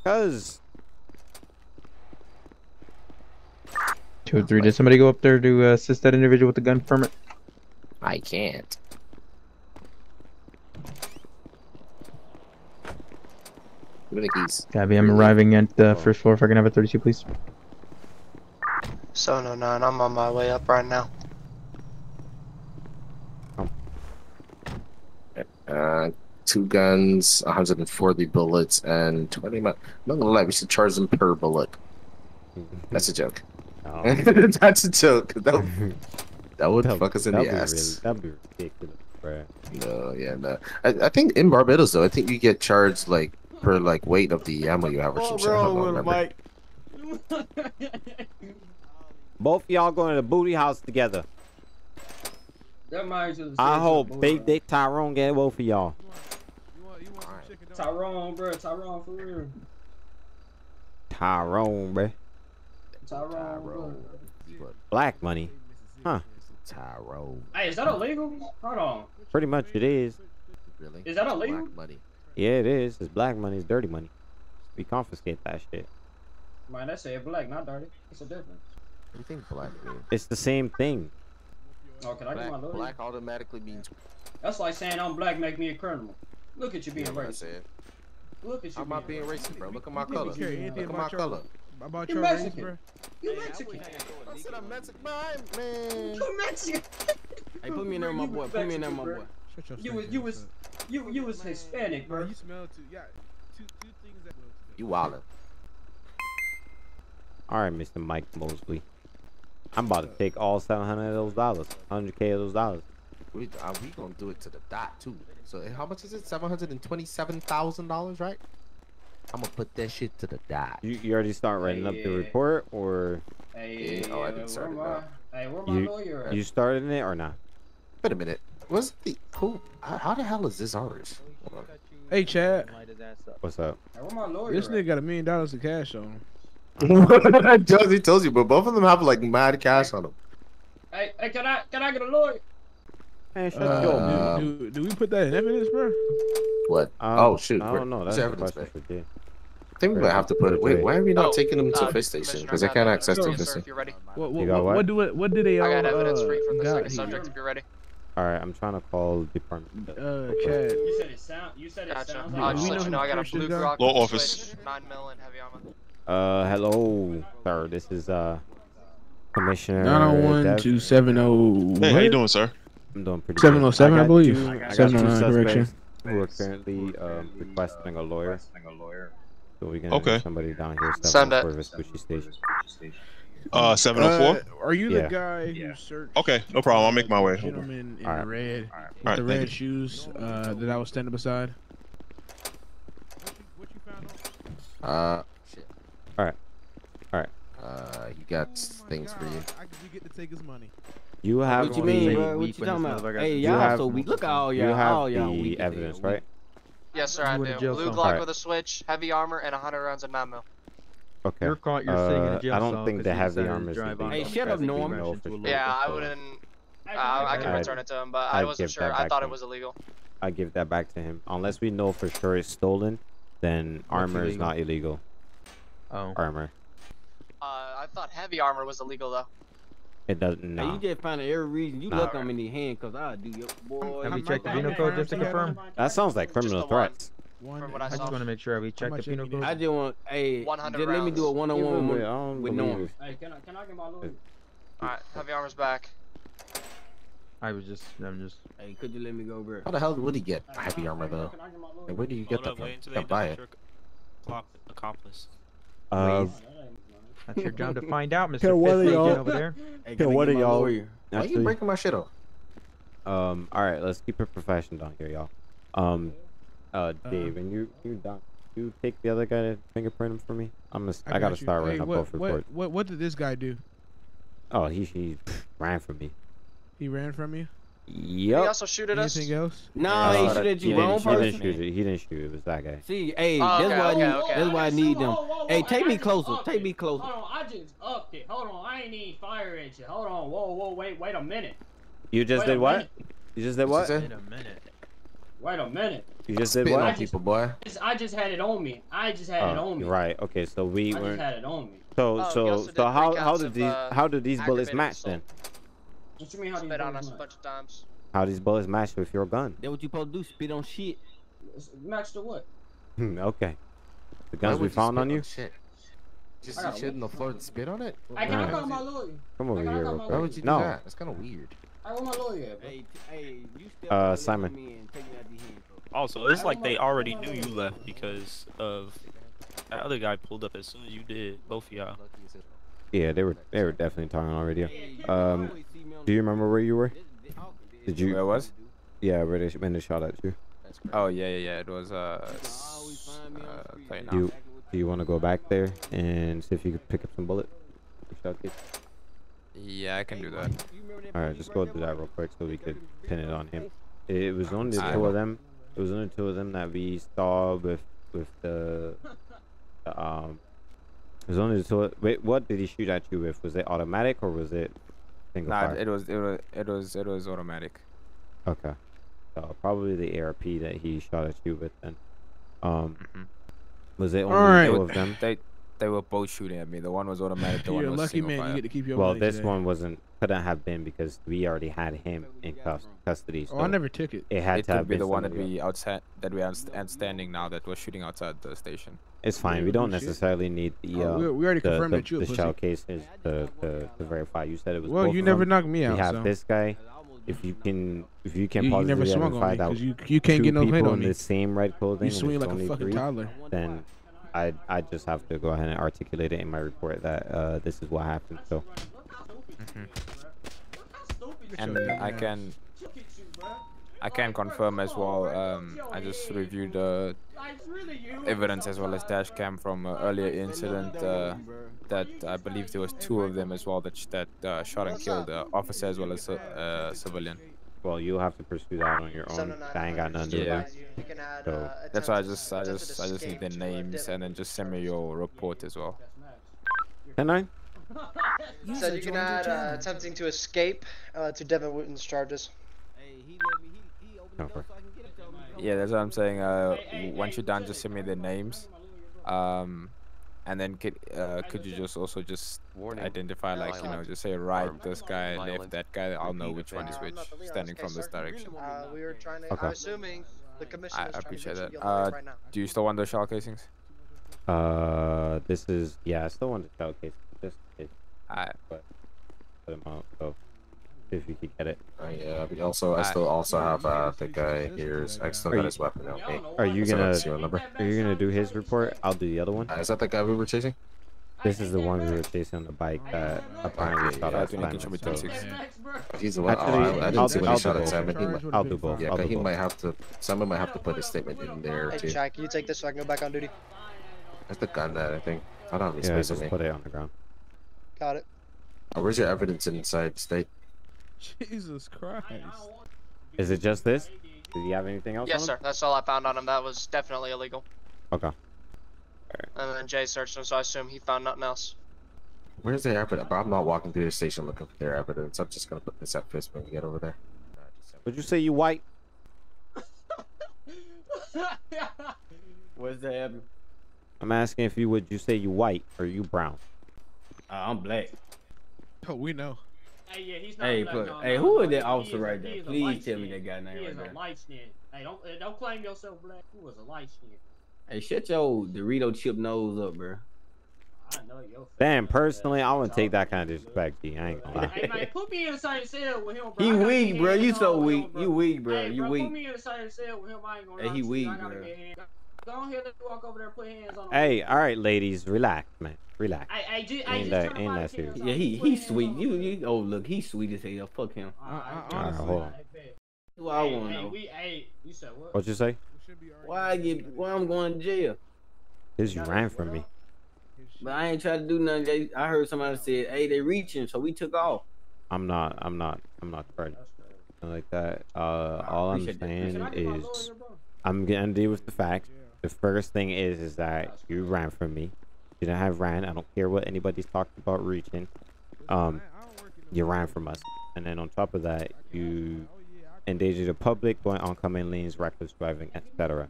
[SPEAKER 1] Cause
[SPEAKER 4] Two or three. Did somebody go up there to uh, assist that individual with the gun permit?
[SPEAKER 2] I can't. Give me the keys.
[SPEAKER 4] Gabby, I'm arriving at the first floor. If I can have a 32, please.
[SPEAKER 10] 709, I'm on my way up right now.
[SPEAKER 2] Uh, two guns, 140 bullets, and 20. mi- I'm not gonna lie, we should charge them per bullet. That's a joke.
[SPEAKER 1] Oh.
[SPEAKER 2] That's a joke. That would, that would
[SPEAKER 1] That'd-
[SPEAKER 2] fuck us in the ass.
[SPEAKER 1] really- that'd be ridiculous, bruh.
[SPEAKER 2] No, yeah, no. I, I think in Barbados though, I think you get charged like per like weight of the ammo you have or something. I don't remember.
[SPEAKER 1] Both y'all going to the booty house together.
[SPEAKER 8] That reminds me
[SPEAKER 1] I hope Big Dick Tyrone get both of y'all.
[SPEAKER 8] Tyrone, bro. Tyrone for real.
[SPEAKER 1] Tyrone, bruh.
[SPEAKER 8] Tyrone, bro.
[SPEAKER 1] Black money. Huh.
[SPEAKER 2] Tyrone.
[SPEAKER 8] Hey, is that illegal? Hold on.
[SPEAKER 1] Pretty much it is.
[SPEAKER 2] Really?
[SPEAKER 8] Is that illegal?
[SPEAKER 2] Black money.
[SPEAKER 1] Yeah, it is. It's black money. It's dirty money. We confiscate that shit.
[SPEAKER 8] Man, that say black, not dirty. It's a difference.
[SPEAKER 2] What do you think black means?
[SPEAKER 1] It's the same thing.
[SPEAKER 8] Oh, can I get my
[SPEAKER 2] Black, black automatically means.
[SPEAKER 8] That's like saying I'm black make me a criminal. Look at you being
[SPEAKER 2] You know what I
[SPEAKER 8] racist. Look at you
[SPEAKER 2] I'm not being racist, bro. Look at my
[SPEAKER 8] You
[SPEAKER 2] color.
[SPEAKER 8] care
[SPEAKER 2] Look at my
[SPEAKER 8] about your-
[SPEAKER 2] color.
[SPEAKER 9] About
[SPEAKER 8] You
[SPEAKER 9] your race,
[SPEAKER 8] Mexican.
[SPEAKER 9] bro.
[SPEAKER 8] You Mexican.
[SPEAKER 2] I said I'm Mexican, man.
[SPEAKER 8] You Mexican.
[SPEAKER 11] Hey, put me in there, my boy. Put me in there, my boy.
[SPEAKER 9] Shut your
[SPEAKER 8] You was you was
[SPEAKER 9] up.
[SPEAKER 8] you you was Hispanic,
[SPEAKER 9] Bro,
[SPEAKER 8] bro.
[SPEAKER 9] you smell too. Yeah, two two things that.
[SPEAKER 2] You wildin'.
[SPEAKER 1] All right, Mr. Mike Mosley. I'm about to take all 700 of those dollars, 100k of those dollars.
[SPEAKER 2] We are we gonna do it to the dot too. So eh, how much is it? Seven hundred and twenty-seven thousand dollars, right? I'm gonna put that shit to the dot.
[SPEAKER 1] You, you already start writing up the report, or
[SPEAKER 8] Hey,
[SPEAKER 2] Yeah, oh, I
[SPEAKER 8] uh,
[SPEAKER 2] didn't start it
[SPEAKER 8] hey, where my
[SPEAKER 1] you
[SPEAKER 8] lawyer at?
[SPEAKER 1] you started in it or not?
[SPEAKER 2] Wait a minute. Was the who? How, how the hell is this ours?
[SPEAKER 9] Hey, Chad.
[SPEAKER 1] What's up?
[SPEAKER 8] Hey, where my lawyer
[SPEAKER 9] This nigga got a million dollars of cash on him.
[SPEAKER 2] Josie tells you, but both of them have like mad cash on them.
[SPEAKER 8] Hey, hey, can I can I get a lawyer?
[SPEAKER 1] Man, shut
[SPEAKER 2] Uh,
[SPEAKER 1] your mouth.
[SPEAKER 9] do, do, do we put that in evidence, bro?
[SPEAKER 2] What?
[SPEAKER 1] Um,
[SPEAKER 2] oh shoot!
[SPEAKER 1] I don't know. That's
[SPEAKER 2] evidence
[SPEAKER 1] question
[SPEAKER 2] base?
[SPEAKER 1] for Jay.
[SPEAKER 2] I think we might have to put it. Wait,
[SPEAKER 1] Wait.
[SPEAKER 2] why are we not
[SPEAKER 10] Oh,
[SPEAKER 2] taking them to
[SPEAKER 10] uh,
[SPEAKER 2] fish station? Because they
[SPEAKER 10] I
[SPEAKER 2] can't access
[SPEAKER 10] for
[SPEAKER 2] to
[SPEAKER 10] you,
[SPEAKER 2] fish station.
[SPEAKER 10] if you're ready.
[SPEAKER 9] What, what, what,
[SPEAKER 1] what?
[SPEAKER 9] what do what, what did they all
[SPEAKER 10] I got evidence
[SPEAKER 9] uh,
[SPEAKER 10] for you from the second subject if you're ready.
[SPEAKER 1] All right, I'm trying to call the department.
[SPEAKER 9] Uh, Chad.
[SPEAKER 8] You said it sound. You said it
[SPEAKER 10] Gotcha.
[SPEAKER 8] sounds
[SPEAKER 10] I'll
[SPEAKER 8] like.
[SPEAKER 9] do
[SPEAKER 10] just
[SPEAKER 9] we
[SPEAKER 10] let
[SPEAKER 9] know
[SPEAKER 10] you know I got a blue
[SPEAKER 9] guy?
[SPEAKER 10] Glock
[SPEAKER 7] Law office.
[SPEAKER 10] switch, 9 mil and heavy armor.
[SPEAKER 1] Uh, hello, sir. This is uh, Commissioner.
[SPEAKER 9] Nine oh one
[SPEAKER 1] Dev.
[SPEAKER 9] two seven oh.
[SPEAKER 7] Hey, how you doing, sir?
[SPEAKER 1] I'm doing pretty.
[SPEAKER 9] 707,
[SPEAKER 1] good.
[SPEAKER 9] I
[SPEAKER 1] got
[SPEAKER 9] believe.
[SPEAKER 1] two- I got two
[SPEAKER 9] 709, correction.
[SPEAKER 1] suspects Who are currently um, requesting a lawyer. So we're gonna
[SPEAKER 7] Okay.
[SPEAKER 1] get somebody down here.
[SPEAKER 10] Send it.
[SPEAKER 1] For Vespucci Station.
[SPEAKER 7] Uh, 704?
[SPEAKER 9] Uh, are you
[SPEAKER 1] Yeah.
[SPEAKER 9] the guy who searched?
[SPEAKER 7] Okay, no problem. I'll make my way.
[SPEAKER 9] Gentleman in
[SPEAKER 1] Alright.
[SPEAKER 9] the red, with
[SPEAKER 7] Alright,
[SPEAKER 9] the red
[SPEAKER 7] you.
[SPEAKER 9] shoes uh, that I was standing beside.
[SPEAKER 2] Uh, shit.
[SPEAKER 1] Alright. Alright.
[SPEAKER 2] Uh, he got things for you.
[SPEAKER 9] I, we get to take his money.
[SPEAKER 1] You have
[SPEAKER 11] What you mean, bro? What you talking about? Hey,
[SPEAKER 1] You
[SPEAKER 11] y'all so weak. Look at all
[SPEAKER 1] You
[SPEAKER 11] y'all.
[SPEAKER 1] have
[SPEAKER 11] all y'all
[SPEAKER 1] the
[SPEAKER 11] weak as hell.
[SPEAKER 1] evidence, right?
[SPEAKER 10] Yes, sir, I
[SPEAKER 4] You in a
[SPEAKER 10] do. Blue
[SPEAKER 4] cell.
[SPEAKER 10] Glock
[SPEAKER 1] Alright.
[SPEAKER 10] with a switch, heavy armor, and 100 rounds of 9 mil.
[SPEAKER 1] Okay.
[SPEAKER 4] You're caught. You're sitting in
[SPEAKER 1] Uh,
[SPEAKER 4] a jail
[SPEAKER 1] I don't
[SPEAKER 4] cell
[SPEAKER 1] think
[SPEAKER 4] 'cause
[SPEAKER 1] the
[SPEAKER 4] you
[SPEAKER 1] heavy armor is
[SPEAKER 4] drive on
[SPEAKER 1] illegal.
[SPEAKER 11] Hey, shut up,
[SPEAKER 4] because you
[SPEAKER 11] Norm.
[SPEAKER 4] crashed into a
[SPEAKER 10] Yeah, I wouldn't. Uh, I can return it to him, but
[SPEAKER 1] I'd
[SPEAKER 10] I wasn't sure. I thought it was illegal.
[SPEAKER 1] I give that back to him. Unless we know for sure it's stolen, then armor is not illegal.
[SPEAKER 4] Oh.
[SPEAKER 1] Armor.
[SPEAKER 10] Uh, I thought heavy armor was illegal though.
[SPEAKER 1] It doesn't.
[SPEAKER 11] Hey, you just found every reason. You
[SPEAKER 1] Nah.
[SPEAKER 11] look I'm in these handcuffs. I'll do your boy.
[SPEAKER 4] Have we
[SPEAKER 9] How
[SPEAKER 4] checked the
[SPEAKER 9] much-
[SPEAKER 4] penal code just to confirm?
[SPEAKER 1] That sounds like criminal
[SPEAKER 10] threats. one.
[SPEAKER 1] Threats.
[SPEAKER 9] One.
[SPEAKER 10] From what I
[SPEAKER 4] I just want to make sure we check the
[SPEAKER 9] much
[SPEAKER 4] penal
[SPEAKER 9] you need?
[SPEAKER 4] code.
[SPEAKER 11] I just want, hey,
[SPEAKER 10] 100
[SPEAKER 11] just let me do a
[SPEAKER 10] rounds.
[SPEAKER 11] one on
[SPEAKER 1] Wait,
[SPEAKER 11] one
[SPEAKER 1] wait,
[SPEAKER 11] with,
[SPEAKER 1] I don't
[SPEAKER 11] with Norm.
[SPEAKER 8] Hey, can I can I get my lawyer?
[SPEAKER 10] Alright, heavy armor's back.
[SPEAKER 4] I was just. I'm just.
[SPEAKER 11] Hey, could you let me go, bro?
[SPEAKER 2] How the hell would he get heavy armor though?
[SPEAKER 8] Can I get my lawyer?
[SPEAKER 2] And where do you get
[SPEAKER 7] Hold
[SPEAKER 2] that
[SPEAKER 7] up,
[SPEAKER 2] from?
[SPEAKER 7] wait until
[SPEAKER 2] You buy it.
[SPEAKER 7] clock accomplice.
[SPEAKER 1] Uh,
[SPEAKER 8] that ain't money.
[SPEAKER 4] That's your job to find out, Mr.
[SPEAKER 1] Can one of y'all-
[SPEAKER 4] Agent over there.
[SPEAKER 11] Hey,
[SPEAKER 1] Can
[SPEAKER 11] can I
[SPEAKER 1] one
[SPEAKER 11] get
[SPEAKER 1] of
[SPEAKER 11] my
[SPEAKER 1] y'all-
[SPEAKER 11] lawyer?
[SPEAKER 2] Why are you breaking my shit off?
[SPEAKER 1] um, all right, let's keep it professional down here, y'all. Um, uh,
[SPEAKER 9] Uh,
[SPEAKER 1] Dave, and you, you, down, you take the other guy to fingerprint him for me. I'm gonna, I,
[SPEAKER 9] got
[SPEAKER 1] gotta
[SPEAKER 9] you.
[SPEAKER 1] start
[SPEAKER 9] Hey,
[SPEAKER 1] writing up
[SPEAKER 9] what,
[SPEAKER 1] both
[SPEAKER 9] what,
[SPEAKER 1] reports.
[SPEAKER 9] what, what did this guy do?
[SPEAKER 1] Oh, he, he ran from me.
[SPEAKER 9] He ran from you.
[SPEAKER 10] Did he also shoot at us?
[SPEAKER 9] Anything else?
[SPEAKER 11] No,
[SPEAKER 1] Uh,
[SPEAKER 11] he shoot at
[SPEAKER 1] he
[SPEAKER 11] you,
[SPEAKER 1] didn't,
[SPEAKER 11] wrong
[SPEAKER 1] he didn't shoot it. He didn't shoot it. It was that guy.
[SPEAKER 11] See, hey,
[SPEAKER 10] Oh,
[SPEAKER 11] that's
[SPEAKER 10] okay,
[SPEAKER 11] why I need,
[SPEAKER 10] okay.
[SPEAKER 11] that's why I need them. Hey, take me closer. Take
[SPEAKER 8] it.
[SPEAKER 11] me closer.
[SPEAKER 8] Hold on, I just upped it. Hold on, I ain't even fire at you. Hold on, whoa, whoa, wait, wait a minute.
[SPEAKER 1] You just
[SPEAKER 8] Wait
[SPEAKER 1] did what?
[SPEAKER 8] minute.
[SPEAKER 1] You just did what?
[SPEAKER 2] he say?
[SPEAKER 4] a minute.
[SPEAKER 8] Wait a minute.
[SPEAKER 1] You just did what?
[SPEAKER 2] on people, boy.
[SPEAKER 8] Just- I just had it on me. I just had it
[SPEAKER 1] Oh,
[SPEAKER 8] on me.
[SPEAKER 1] right. Okay. So we
[SPEAKER 8] I just
[SPEAKER 1] were.
[SPEAKER 8] had it on me.
[SPEAKER 1] So
[SPEAKER 10] Oh,
[SPEAKER 1] so so how how
[SPEAKER 10] counts
[SPEAKER 1] did
[SPEAKER 10] of,
[SPEAKER 1] these
[SPEAKER 10] uh,
[SPEAKER 1] how did these bullets match
[SPEAKER 10] assault.
[SPEAKER 1] then?
[SPEAKER 8] What you mean? How do you
[SPEAKER 10] Spit on
[SPEAKER 8] bullets
[SPEAKER 10] us a bunch of times.
[SPEAKER 1] How these bullets match with your gun?
[SPEAKER 11] Then what you supposed to do? Spit on shit.
[SPEAKER 8] Match to what?
[SPEAKER 1] Hmm, okay. The
[SPEAKER 2] Why
[SPEAKER 1] guns we found
[SPEAKER 2] spit
[SPEAKER 1] on you?
[SPEAKER 2] Shit. Just
[SPEAKER 8] I
[SPEAKER 2] shit in the floor and spit on it?
[SPEAKER 8] I, can I
[SPEAKER 1] Alright.
[SPEAKER 8] call my lawyer?
[SPEAKER 1] Come over here
[SPEAKER 8] got
[SPEAKER 2] Why would you do
[SPEAKER 1] No.
[SPEAKER 2] that? That's kind of weird.
[SPEAKER 8] I want my lawyer, bro.
[SPEAKER 11] Hey, hey, you step
[SPEAKER 1] Uh, Simon.
[SPEAKER 11] me in, take me out the handcuffs.
[SPEAKER 7] Also, it's like they already knew you left because of that other guy pulled up as soon as you did. Both of y'all.
[SPEAKER 1] Yeah, they were they were definitely talking on radio.
[SPEAKER 11] Hey,
[SPEAKER 1] Um,
[SPEAKER 11] always see me on
[SPEAKER 1] Do you remember where you were?
[SPEAKER 11] This- this- oh,
[SPEAKER 1] Did you-
[SPEAKER 5] Where was?
[SPEAKER 1] Yeah, where they when they shot at you.
[SPEAKER 5] Oh yeah, yeah, yeah. It was uh,
[SPEAKER 11] You
[SPEAKER 5] s-
[SPEAKER 11] always find me on the
[SPEAKER 5] uh
[SPEAKER 11] street,
[SPEAKER 5] play
[SPEAKER 11] man.
[SPEAKER 5] now.
[SPEAKER 1] You do you want to go back there and see if you could pick up some bullets? For shot case?
[SPEAKER 5] Yeah, I can do that.
[SPEAKER 11] You remember that
[SPEAKER 1] All right,
[SPEAKER 11] police
[SPEAKER 1] just go
[SPEAKER 11] there,
[SPEAKER 1] do that real quick so we could pin it on him. It was only the two of them. It was only two of them that we saw with with the, the um. It was only the two. Wait, what did he shoot at you with? Was it automatic or was it single
[SPEAKER 5] Nah,
[SPEAKER 1] fire?
[SPEAKER 5] it was it was it was it was automatic.
[SPEAKER 1] Okay. So probably the ARP that he shot at you with then. Um,
[SPEAKER 5] Mhm.
[SPEAKER 1] was it only
[SPEAKER 12] Alright.
[SPEAKER 1] two of them?
[SPEAKER 5] They they were both shooting at me. The one was automatic. The
[SPEAKER 12] You're a
[SPEAKER 5] one was
[SPEAKER 12] lucky man.
[SPEAKER 5] fire.
[SPEAKER 12] You get to keep your
[SPEAKER 1] Well, this
[SPEAKER 12] today.
[SPEAKER 1] one wasn't couldn't have been because we already had him in cus- custody. So
[SPEAKER 12] Oh, I never took it.
[SPEAKER 1] it had
[SPEAKER 5] it
[SPEAKER 1] to have
[SPEAKER 5] be
[SPEAKER 1] been
[SPEAKER 5] the one that
[SPEAKER 1] somebody else.
[SPEAKER 5] we outside that we are standing now that was shooting outside the station.
[SPEAKER 1] It's fine. We don't necessarily need the
[SPEAKER 12] Oh,
[SPEAKER 1] uh,
[SPEAKER 12] we, we already
[SPEAKER 1] the,
[SPEAKER 12] confirmed
[SPEAKER 1] the,
[SPEAKER 12] that you a
[SPEAKER 1] the
[SPEAKER 12] pussy.
[SPEAKER 1] shell cases to, to, to verify. You said it was.
[SPEAKER 12] Well,
[SPEAKER 1] both
[SPEAKER 12] you never
[SPEAKER 1] them.
[SPEAKER 12] knocked me out.
[SPEAKER 1] We have
[SPEAKER 12] so.
[SPEAKER 1] this guy. If you can, if you can
[SPEAKER 12] you, you never
[SPEAKER 1] positively
[SPEAKER 12] swung on me
[SPEAKER 1] identify that
[SPEAKER 12] because you you can't get no hit
[SPEAKER 1] people
[SPEAKER 12] on
[SPEAKER 1] in
[SPEAKER 12] me.
[SPEAKER 1] the same red clothing,
[SPEAKER 12] You swing like a fucking toddler.
[SPEAKER 1] then I I just have to go ahead and articulate it in my report that uh this is what happened. So
[SPEAKER 5] And I can I can confirm as well. Um, I just reviewed the evidence as well as dash cam from uh, earlier incident. Uh, that I believe there was two of them as well that sh- that uh, shot and killed the officer as well as a uh, civilian.
[SPEAKER 1] Well, you'll have to pursue that on your own. That ain't got nothing to do
[SPEAKER 5] Yeah.
[SPEAKER 1] with it.
[SPEAKER 10] Add,
[SPEAKER 1] So,
[SPEAKER 10] uh,
[SPEAKER 5] That's why I just I just I just need the names and then just send me your report as well.
[SPEAKER 1] Ten nine.
[SPEAKER 10] Said you can add uh, attempting to escape uh, to Devin Wooten's charges.
[SPEAKER 11] Hey, he let me. He, he opened the
[SPEAKER 1] Okay.
[SPEAKER 11] door so I can get up there.
[SPEAKER 5] Yeah, that's what I'm saying. Uh, once you're done, just send me the names. Um, and then could uh, could you just also just
[SPEAKER 3] Warning.
[SPEAKER 5] identify like you know just say right
[SPEAKER 3] Armed.
[SPEAKER 5] this guy left
[SPEAKER 3] Violent.
[SPEAKER 5] that guy. I'll know which one is which
[SPEAKER 10] I'm not the leader,
[SPEAKER 5] standing
[SPEAKER 10] okay,
[SPEAKER 5] from this direction.
[SPEAKER 10] Uh, we were trying to.
[SPEAKER 1] Okay.
[SPEAKER 10] I'm assuming the commissioner
[SPEAKER 5] I
[SPEAKER 10] is
[SPEAKER 5] appreciate
[SPEAKER 10] get
[SPEAKER 5] that.
[SPEAKER 10] you the other
[SPEAKER 5] Uh,
[SPEAKER 10] right now.
[SPEAKER 5] Do you still want those shell casings?
[SPEAKER 1] Uh, this is yeah. I still want the shell casings. Just in case,
[SPEAKER 5] I
[SPEAKER 1] but put him out. So see if you could get it.
[SPEAKER 2] Uh, yeah, we also, I
[SPEAKER 5] I-
[SPEAKER 2] still also have uh, the guy here's. I still got his weapon. Okay.
[SPEAKER 1] Are you gonna
[SPEAKER 2] that's number.
[SPEAKER 1] are you gonna do his report? I'll do the other one.
[SPEAKER 2] Uh, is that the guy we were chasing?
[SPEAKER 1] This is the one we were chasing on the bike that apparently
[SPEAKER 2] yeah,
[SPEAKER 1] shot
[SPEAKER 2] yeah,
[SPEAKER 1] at
[SPEAKER 5] I think it
[SPEAKER 1] Simon.
[SPEAKER 5] should be
[SPEAKER 1] So
[SPEAKER 2] He's the one.
[SPEAKER 1] Actually,
[SPEAKER 2] oh, I, I didn't
[SPEAKER 1] I'll
[SPEAKER 2] see
[SPEAKER 1] do-
[SPEAKER 2] when
[SPEAKER 1] I'll
[SPEAKER 2] he shot
[SPEAKER 1] do
[SPEAKER 2] at
[SPEAKER 1] both.
[SPEAKER 2] Simon. He might,
[SPEAKER 1] I'll do both.
[SPEAKER 2] yeah,
[SPEAKER 1] I'll
[SPEAKER 2] 'cause
[SPEAKER 1] do
[SPEAKER 2] he
[SPEAKER 1] both.
[SPEAKER 2] might have to. Someone might have to put a statement in there too. Hey.
[SPEAKER 10] Jack, can you take this so I can go back on duty?
[SPEAKER 2] That's the gun that I think. I don't have any
[SPEAKER 1] Yeah,
[SPEAKER 2] space
[SPEAKER 1] just
[SPEAKER 2] on me.
[SPEAKER 1] put it on the ground.
[SPEAKER 10] Got it.
[SPEAKER 2] Oh, where's your evidence inside state?
[SPEAKER 12] Jesus Christ.
[SPEAKER 1] Is it just this? Did you have anything else?
[SPEAKER 10] Yes,
[SPEAKER 1] on
[SPEAKER 10] sir. That's all I found on him. That was definitely illegal.
[SPEAKER 1] Him? Okay.
[SPEAKER 10] And then Jay searched him, so I assume he found nothing else.
[SPEAKER 2] Where's the evidence? But I'm not walking through the station looking for their evidence. I'm just gonna put this at fist when we get over there.
[SPEAKER 1] Would you say you white?
[SPEAKER 11] What's the evidence?
[SPEAKER 1] I'm asking if you would you say you white or you brown?
[SPEAKER 11] Uh, I'm black.
[SPEAKER 12] Oh, we know.
[SPEAKER 8] Hey, yeah, he's not
[SPEAKER 11] Hey,
[SPEAKER 8] black,
[SPEAKER 11] but
[SPEAKER 8] no,
[SPEAKER 11] hey,
[SPEAKER 8] no,
[SPEAKER 11] who
[SPEAKER 8] no,
[SPEAKER 11] is that officer
[SPEAKER 8] is
[SPEAKER 11] right
[SPEAKER 8] he
[SPEAKER 11] there?
[SPEAKER 8] is a
[SPEAKER 11] Please
[SPEAKER 8] light
[SPEAKER 11] tell me
[SPEAKER 8] skin.
[SPEAKER 11] that guy name
[SPEAKER 8] He
[SPEAKER 11] right
[SPEAKER 8] is
[SPEAKER 11] there.
[SPEAKER 8] a light skin. Hey, don't don't claim yourself black. Who was a light skin?
[SPEAKER 11] Hey, shut your Dorito chip nose up, bro.
[SPEAKER 8] I know your.
[SPEAKER 1] Damn, personally, I wouldn't take that kind of disrespect. G. I ain't gonna lie.
[SPEAKER 8] Hey man, put me in the same cell with him, bro.
[SPEAKER 11] He weak, bro. You so weak.
[SPEAKER 8] him, bro.
[SPEAKER 11] You weak, bro.
[SPEAKER 8] Hey,
[SPEAKER 11] You
[SPEAKER 8] bro,
[SPEAKER 11] weak.
[SPEAKER 8] Put me in the same cell with him. I ain't gonna lie. Hey, he
[SPEAKER 11] weak, bro.
[SPEAKER 8] Get hands. Go ahead, let walk over there put hands on him.
[SPEAKER 1] Hey, all right, ladies, relax, man. Relax.
[SPEAKER 8] Hey, hey, G, hey,
[SPEAKER 1] Ain't
[SPEAKER 8] just
[SPEAKER 1] that-
[SPEAKER 8] tryna
[SPEAKER 1] ain't that serious.
[SPEAKER 11] Yeah,
[SPEAKER 8] out.
[SPEAKER 11] he
[SPEAKER 8] Put
[SPEAKER 11] he
[SPEAKER 8] hands
[SPEAKER 11] sweet. You you oh look, he's sweet as hell. Fuck him.
[SPEAKER 12] Uh,
[SPEAKER 8] Alright,
[SPEAKER 1] hold on.
[SPEAKER 8] Hey, bet.
[SPEAKER 11] That's what I want to
[SPEAKER 8] hey,
[SPEAKER 11] know.
[SPEAKER 8] we, hey, you said what?
[SPEAKER 1] What'd you say?
[SPEAKER 12] it should be alright.
[SPEAKER 11] Why I get why I'm going to jail?
[SPEAKER 1] Cause you ran from me.
[SPEAKER 11] But I ain't trying to do nothing. They, I heard somebody said, "Hey, they reaching," so we took off.
[SPEAKER 1] I'm not. I'm not. I'm not charged. Like that. Uh, all I'm saying
[SPEAKER 8] Can I get my
[SPEAKER 1] is. I'm gonna deal with the facts. The first thing is, is that you ran from me. You didn't have ran. I don't care what anybody's talked about reaching. Um, you ran from us, and then on top of that, you endanger the public, going oncoming lanes, reckless driving, etc.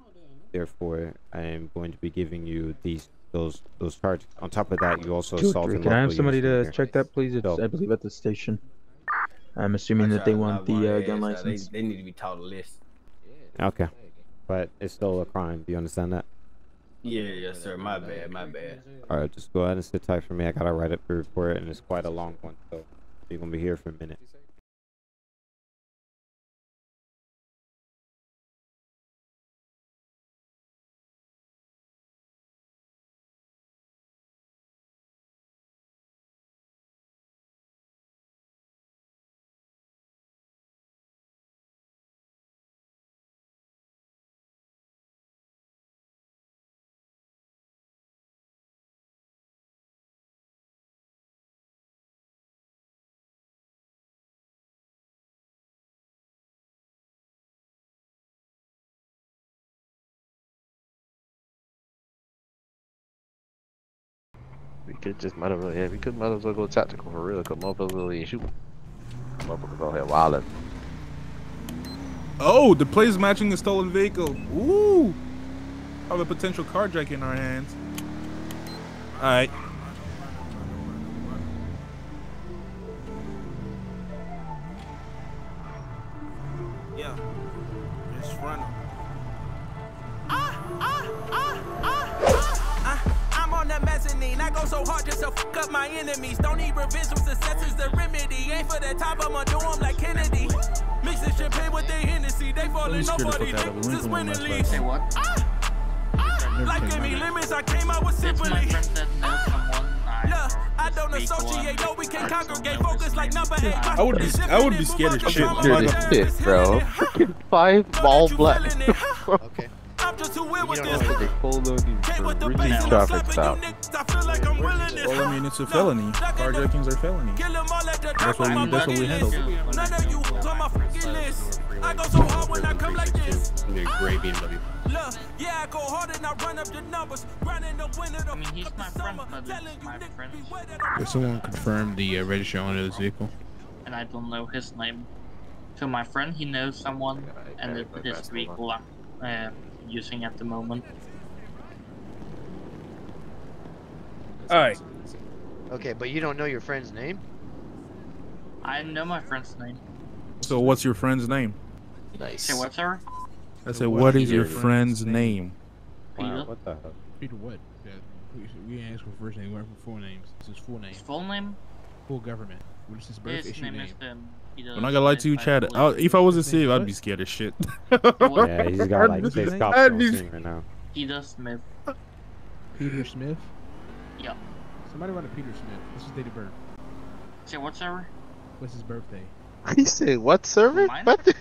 [SPEAKER 1] Therefore, I am going to be giving you these those those charges. On top of that, you also
[SPEAKER 4] Two,
[SPEAKER 1] assaulted.
[SPEAKER 4] three. Can I have somebody to
[SPEAKER 1] here.
[SPEAKER 4] check that, please? It's,
[SPEAKER 1] So-
[SPEAKER 4] I believe at the station. I'm assuming that they want the uh, gun license.
[SPEAKER 11] They, they need to be taught a list.
[SPEAKER 1] Okay, but it's still a crime. Do you understand that?
[SPEAKER 11] Yeah, yes, sir. My bad, my bad.
[SPEAKER 1] All right, just go ahead and sit tight for me. I gotta write up the report, and it's quite a long one, so you're gonna be here for a minute.
[SPEAKER 13] Could just might have yeah, we could might as well go tactical for real, cause motherfuckers really ain't shooting. Motherfuckers out here wildin'.
[SPEAKER 12] Oh, the plays matching the stolen vehicle. Ooh. Have a potential carjack in our hands. Alright.
[SPEAKER 3] So hard just to fuck up my enemies. Don't need revenge when success is the remedy. Ain't for the top, I'ma do 'em like Kennedy. Mixing champagne with their Hennessy. They falling,
[SPEAKER 12] scared the
[SPEAKER 3] nobody
[SPEAKER 12] fuck out of
[SPEAKER 3] niggas
[SPEAKER 12] Winkle
[SPEAKER 3] is
[SPEAKER 12] on my
[SPEAKER 3] winning
[SPEAKER 12] last
[SPEAKER 3] leagues.
[SPEAKER 12] Say
[SPEAKER 3] what? Life gave me limits, I came out with sympathy. Ah. Look, I don't associate, no, we can congregate. Focus like number eight.
[SPEAKER 12] I would be I would be scared as shit.
[SPEAKER 13] Dude, this shit, bro. Freaking five ball black.
[SPEAKER 10] Okay.
[SPEAKER 3] I'm just too weird with this.
[SPEAKER 13] don't know they pulled on these
[SPEAKER 3] Came with the
[SPEAKER 13] for
[SPEAKER 3] bass
[SPEAKER 13] routine
[SPEAKER 3] and I'm
[SPEAKER 13] traffic stop.
[SPEAKER 3] You. I like I'm willing this.
[SPEAKER 12] Well, I mean, it's a felony. Carjackings are felony.
[SPEAKER 3] Kill 'em all at the
[SPEAKER 12] That's what we, that's what we handle.
[SPEAKER 3] list. None of you on my fucking list. I go so hard when I come like this.
[SPEAKER 14] Gray BMW.
[SPEAKER 3] Look, yeah, I go hard and I run up the numbers. Grinding the winter, the I mean, he's my friend, telling you niggas beware that I'm
[SPEAKER 12] Did someone confirm the uh, registration owner of this vehicle?
[SPEAKER 15] and I don't know his name. So my friend, he knows someone, and it is the vehicle I'm uh, using at the moment.
[SPEAKER 12] Alright.
[SPEAKER 10] Okay, but you don't know your friend's name?
[SPEAKER 15] I know my friend's name.
[SPEAKER 12] So what's your friend's name?
[SPEAKER 13] Nice.
[SPEAKER 15] Say what, sir?
[SPEAKER 12] I said, what is your friend's name?
[SPEAKER 15] Peter.
[SPEAKER 1] what the hell?
[SPEAKER 12] Peter what? we, we asked for first name, we're for full names. This is full name.
[SPEAKER 15] His full name?
[SPEAKER 12] Full government. What is his birth
[SPEAKER 15] His
[SPEAKER 12] issue
[SPEAKER 15] name,
[SPEAKER 12] name?
[SPEAKER 15] is um, Peter.
[SPEAKER 12] I'm not gonna lie to you, Chad. I, if I was a Steve, I'd be scared as shit.
[SPEAKER 1] Yeah, he's got like six cops
[SPEAKER 12] I'd
[SPEAKER 1] on
[SPEAKER 12] be-
[SPEAKER 1] scene right now.
[SPEAKER 15] Peter Smith.
[SPEAKER 12] Peter Smith?
[SPEAKER 15] Yeah.
[SPEAKER 12] Somebody run a Peter Smith. What's his date of birth?
[SPEAKER 15] Say what, sir?
[SPEAKER 12] What's his birthday?
[SPEAKER 13] He said, what server?
[SPEAKER 15] Mine?
[SPEAKER 13] What? the-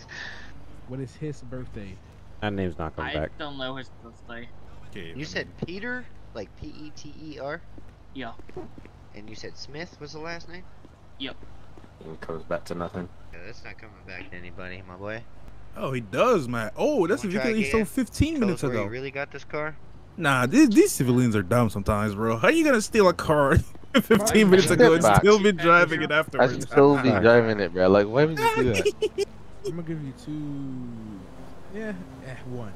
[SPEAKER 12] What is his birthday?
[SPEAKER 1] That name's not coming
[SPEAKER 15] I
[SPEAKER 1] back.
[SPEAKER 15] I don't know his birthday.
[SPEAKER 10] You said Peter? Like P E T E R?
[SPEAKER 15] Yeah.
[SPEAKER 10] And you said Smith was the last name?
[SPEAKER 15] Yep.
[SPEAKER 13] It comes back to nothing.
[SPEAKER 10] Yeah, that's not coming back to anybody, my boy.
[SPEAKER 12] Oh, he does, man. Oh, that's a
[SPEAKER 10] Wanna try
[SPEAKER 12] vehicle he stole 15 minutes
[SPEAKER 10] us where
[SPEAKER 12] ago.
[SPEAKER 10] you really got this car?
[SPEAKER 12] Nah, these, these civilians are dumb sometimes, bro. How you gonna steal a car 15 minutes ago and
[SPEAKER 13] Back.
[SPEAKER 12] still be driving it
[SPEAKER 13] I
[SPEAKER 12] afterwards?
[SPEAKER 13] should still be driving it, bro. Like, why would you do that?
[SPEAKER 12] I'm gonna give you two. Yeah, eh, one.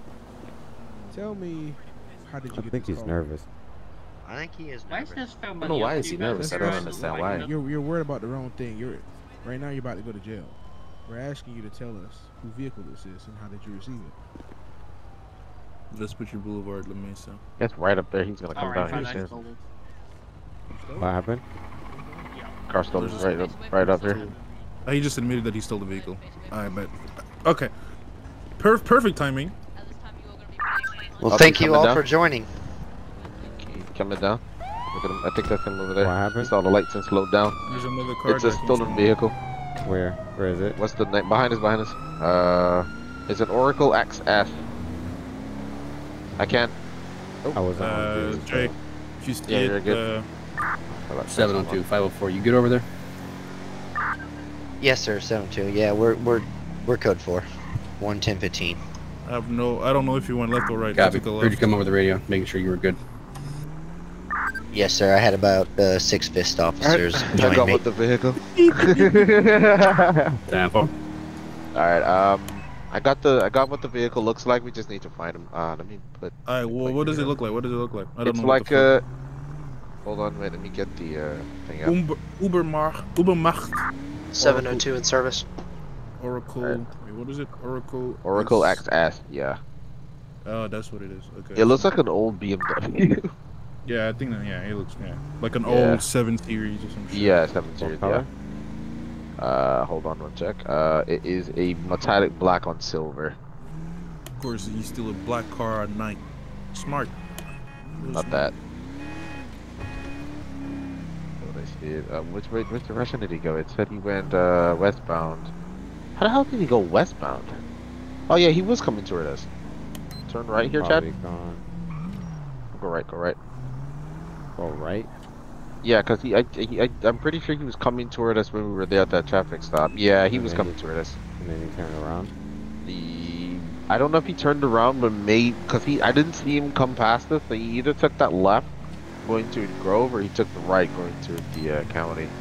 [SPEAKER 12] Tell me, how did you
[SPEAKER 1] I
[SPEAKER 12] get
[SPEAKER 1] think
[SPEAKER 12] this
[SPEAKER 1] he's
[SPEAKER 12] car?
[SPEAKER 1] nervous.
[SPEAKER 10] I think he is
[SPEAKER 15] Why is
[SPEAKER 10] nervous.
[SPEAKER 15] this film
[SPEAKER 13] I don't know why is he nervous. I don't understand why.
[SPEAKER 12] You're you're worried about the wrong thing. You're right now. You're about to go to jail. We're asking you to tell us who vehicle this is and how did you receive it. Vespucci Boulevard, La Mesa.
[SPEAKER 13] That's right up there. He's gonna come
[SPEAKER 15] Alright,
[SPEAKER 13] down
[SPEAKER 15] fine,
[SPEAKER 13] here
[SPEAKER 15] I
[SPEAKER 13] soon.
[SPEAKER 15] stole.
[SPEAKER 1] What happened?
[SPEAKER 13] Car stolen right up, right up here.
[SPEAKER 12] Oh, he just admitted that he stole the vehicle. I bet. Okay. Per- perfect timing.
[SPEAKER 10] Well, thank you all
[SPEAKER 13] down.
[SPEAKER 10] for joining.
[SPEAKER 13] He's coming down. Look at him. I think that's him over there.
[SPEAKER 1] What happened?
[SPEAKER 13] He saw the lights and slowed down.
[SPEAKER 12] There's another car.
[SPEAKER 13] It's a stolen vehicle.
[SPEAKER 1] Where? Where is it?
[SPEAKER 13] What's the name? Behind us, behind us. Uh, it's an Oracle XS. I can't.
[SPEAKER 1] I was on
[SPEAKER 12] Uh,
[SPEAKER 1] duty, so-
[SPEAKER 12] Jake, if you
[SPEAKER 13] Yeah, you're
[SPEAKER 12] skid,
[SPEAKER 13] good.
[SPEAKER 12] uh,
[SPEAKER 14] 702, 504. You good over there?
[SPEAKER 10] Yes, sir. Seven two. Yeah, we're we're we're code four. One ten fifteen.
[SPEAKER 12] I have no. I don't know if you went left or right. I
[SPEAKER 14] Copy.
[SPEAKER 12] took a
[SPEAKER 14] Heard you come over the radio, making sure you were good.
[SPEAKER 10] Yes, sir. I had about uh, six fist officers
[SPEAKER 13] I
[SPEAKER 10] join
[SPEAKER 13] got
[SPEAKER 10] me.
[SPEAKER 13] with the vehicle.
[SPEAKER 14] Damn.
[SPEAKER 13] All right. Um, I got the. I got what the vehicle looks like. We just need to find him. Uh, let me put.
[SPEAKER 12] All right. Well, what does it look like? What does it look like? I don't
[SPEAKER 13] It's
[SPEAKER 12] know. what
[SPEAKER 13] like
[SPEAKER 12] the
[SPEAKER 13] uh. Hold on, wait. Let me get the uh thing
[SPEAKER 12] fuck.
[SPEAKER 13] up.
[SPEAKER 12] Uber, Ubermacht, Ubermacht,
[SPEAKER 10] Seven oh two in service.
[SPEAKER 12] Oracle.
[SPEAKER 13] Alright.
[SPEAKER 12] Wait, what is it? Oracle.
[SPEAKER 13] Oracle
[SPEAKER 12] S-
[SPEAKER 13] XS. Yeah.
[SPEAKER 12] Oh, that's what it is. Okay.
[SPEAKER 13] It looks like an old BMW.
[SPEAKER 12] Yeah, I think that. Yeah, it looks yeah like an
[SPEAKER 13] Yeah.
[SPEAKER 12] old seven series or some shit.
[SPEAKER 13] yeah, seven series. Yeah. Uh, hold on one sec. Uh, it is a metallic black on silver.
[SPEAKER 12] Of course, you steal a black car at night. Smart. Real
[SPEAKER 13] Not
[SPEAKER 12] smart.
[SPEAKER 13] that. What I see it. Um, which way? Which direction did he go? It said he went uh, westbound. How the hell did he go westbound? Oh yeah, he was coming toward us. Turn right here, Chad.
[SPEAKER 1] Probably gone.
[SPEAKER 13] Go right. Go right.
[SPEAKER 1] Go right.
[SPEAKER 13] Yeah, cause he, I, he, I, I'm pretty sure he was coming toward us when we were there at that traffic stop. Yeah, he
[SPEAKER 1] And
[SPEAKER 13] was coming
[SPEAKER 1] he-
[SPEAKER 13] toward us.
[SPEAKER 1] And then he turned around.
[SPEAKER 13] The I don't know if he turned around, but made because he I didn't see him come past us. So he either took that left going to Grove, or he took the right going to the uh, county.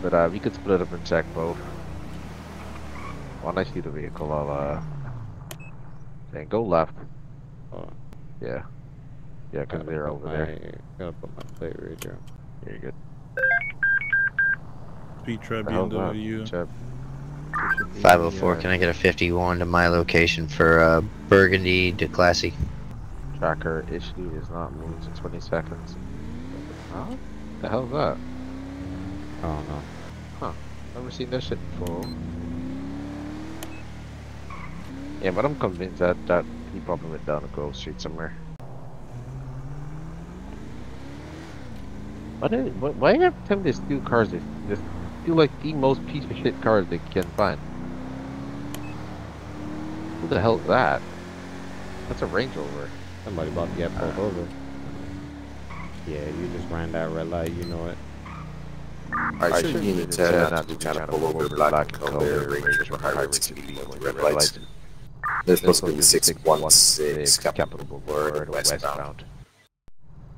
[SPEAKER 13] But uh, we could split up and check both. When I see the vehicle, I'll uh, then go left.
[SPEAKER 1] Oh,
[SPEAKER 13] Yeah, yeah, because they're over
[SPEAKER 1] my-
[SPEAKER 13] there.
[SPEAKER 1] Gotta put my plate radio.
[SPEAKER 13] Very good.
[SPEAKER 12] Speed trap
[SPEAKER 13] The hell's?
[SPEAKER 12] BMW.
[SPEAKER 13] Check.
[SPEAKER 10] 504, can I get a 51 to my location for uh, Burgundy to Classy?
[SPEAKER 13] Tracker issue is not moved in 20 seconds. Huh? The hell's that?
[SPEAKER 1] I don't know.
[SPEAKER 13] Huh. Never seen that shit before. Yeah, but I'm convinced that, that he probably went down a Grove Street somewhere. Why, did, why, why every time they steal cars, they just steal like the most piece of shit cars they can find? Who the hell is that? That's a Range Rover.
[SPEAKER 1] Somebody about to get ah. pulled over. Yeah, you just ran that red light. You know it.
[SPEAKER 13] I should need to tell not to try to pull over black color Rangers or high risk speed with red lights. They're supposed to be 616 capital Boulevard westbound.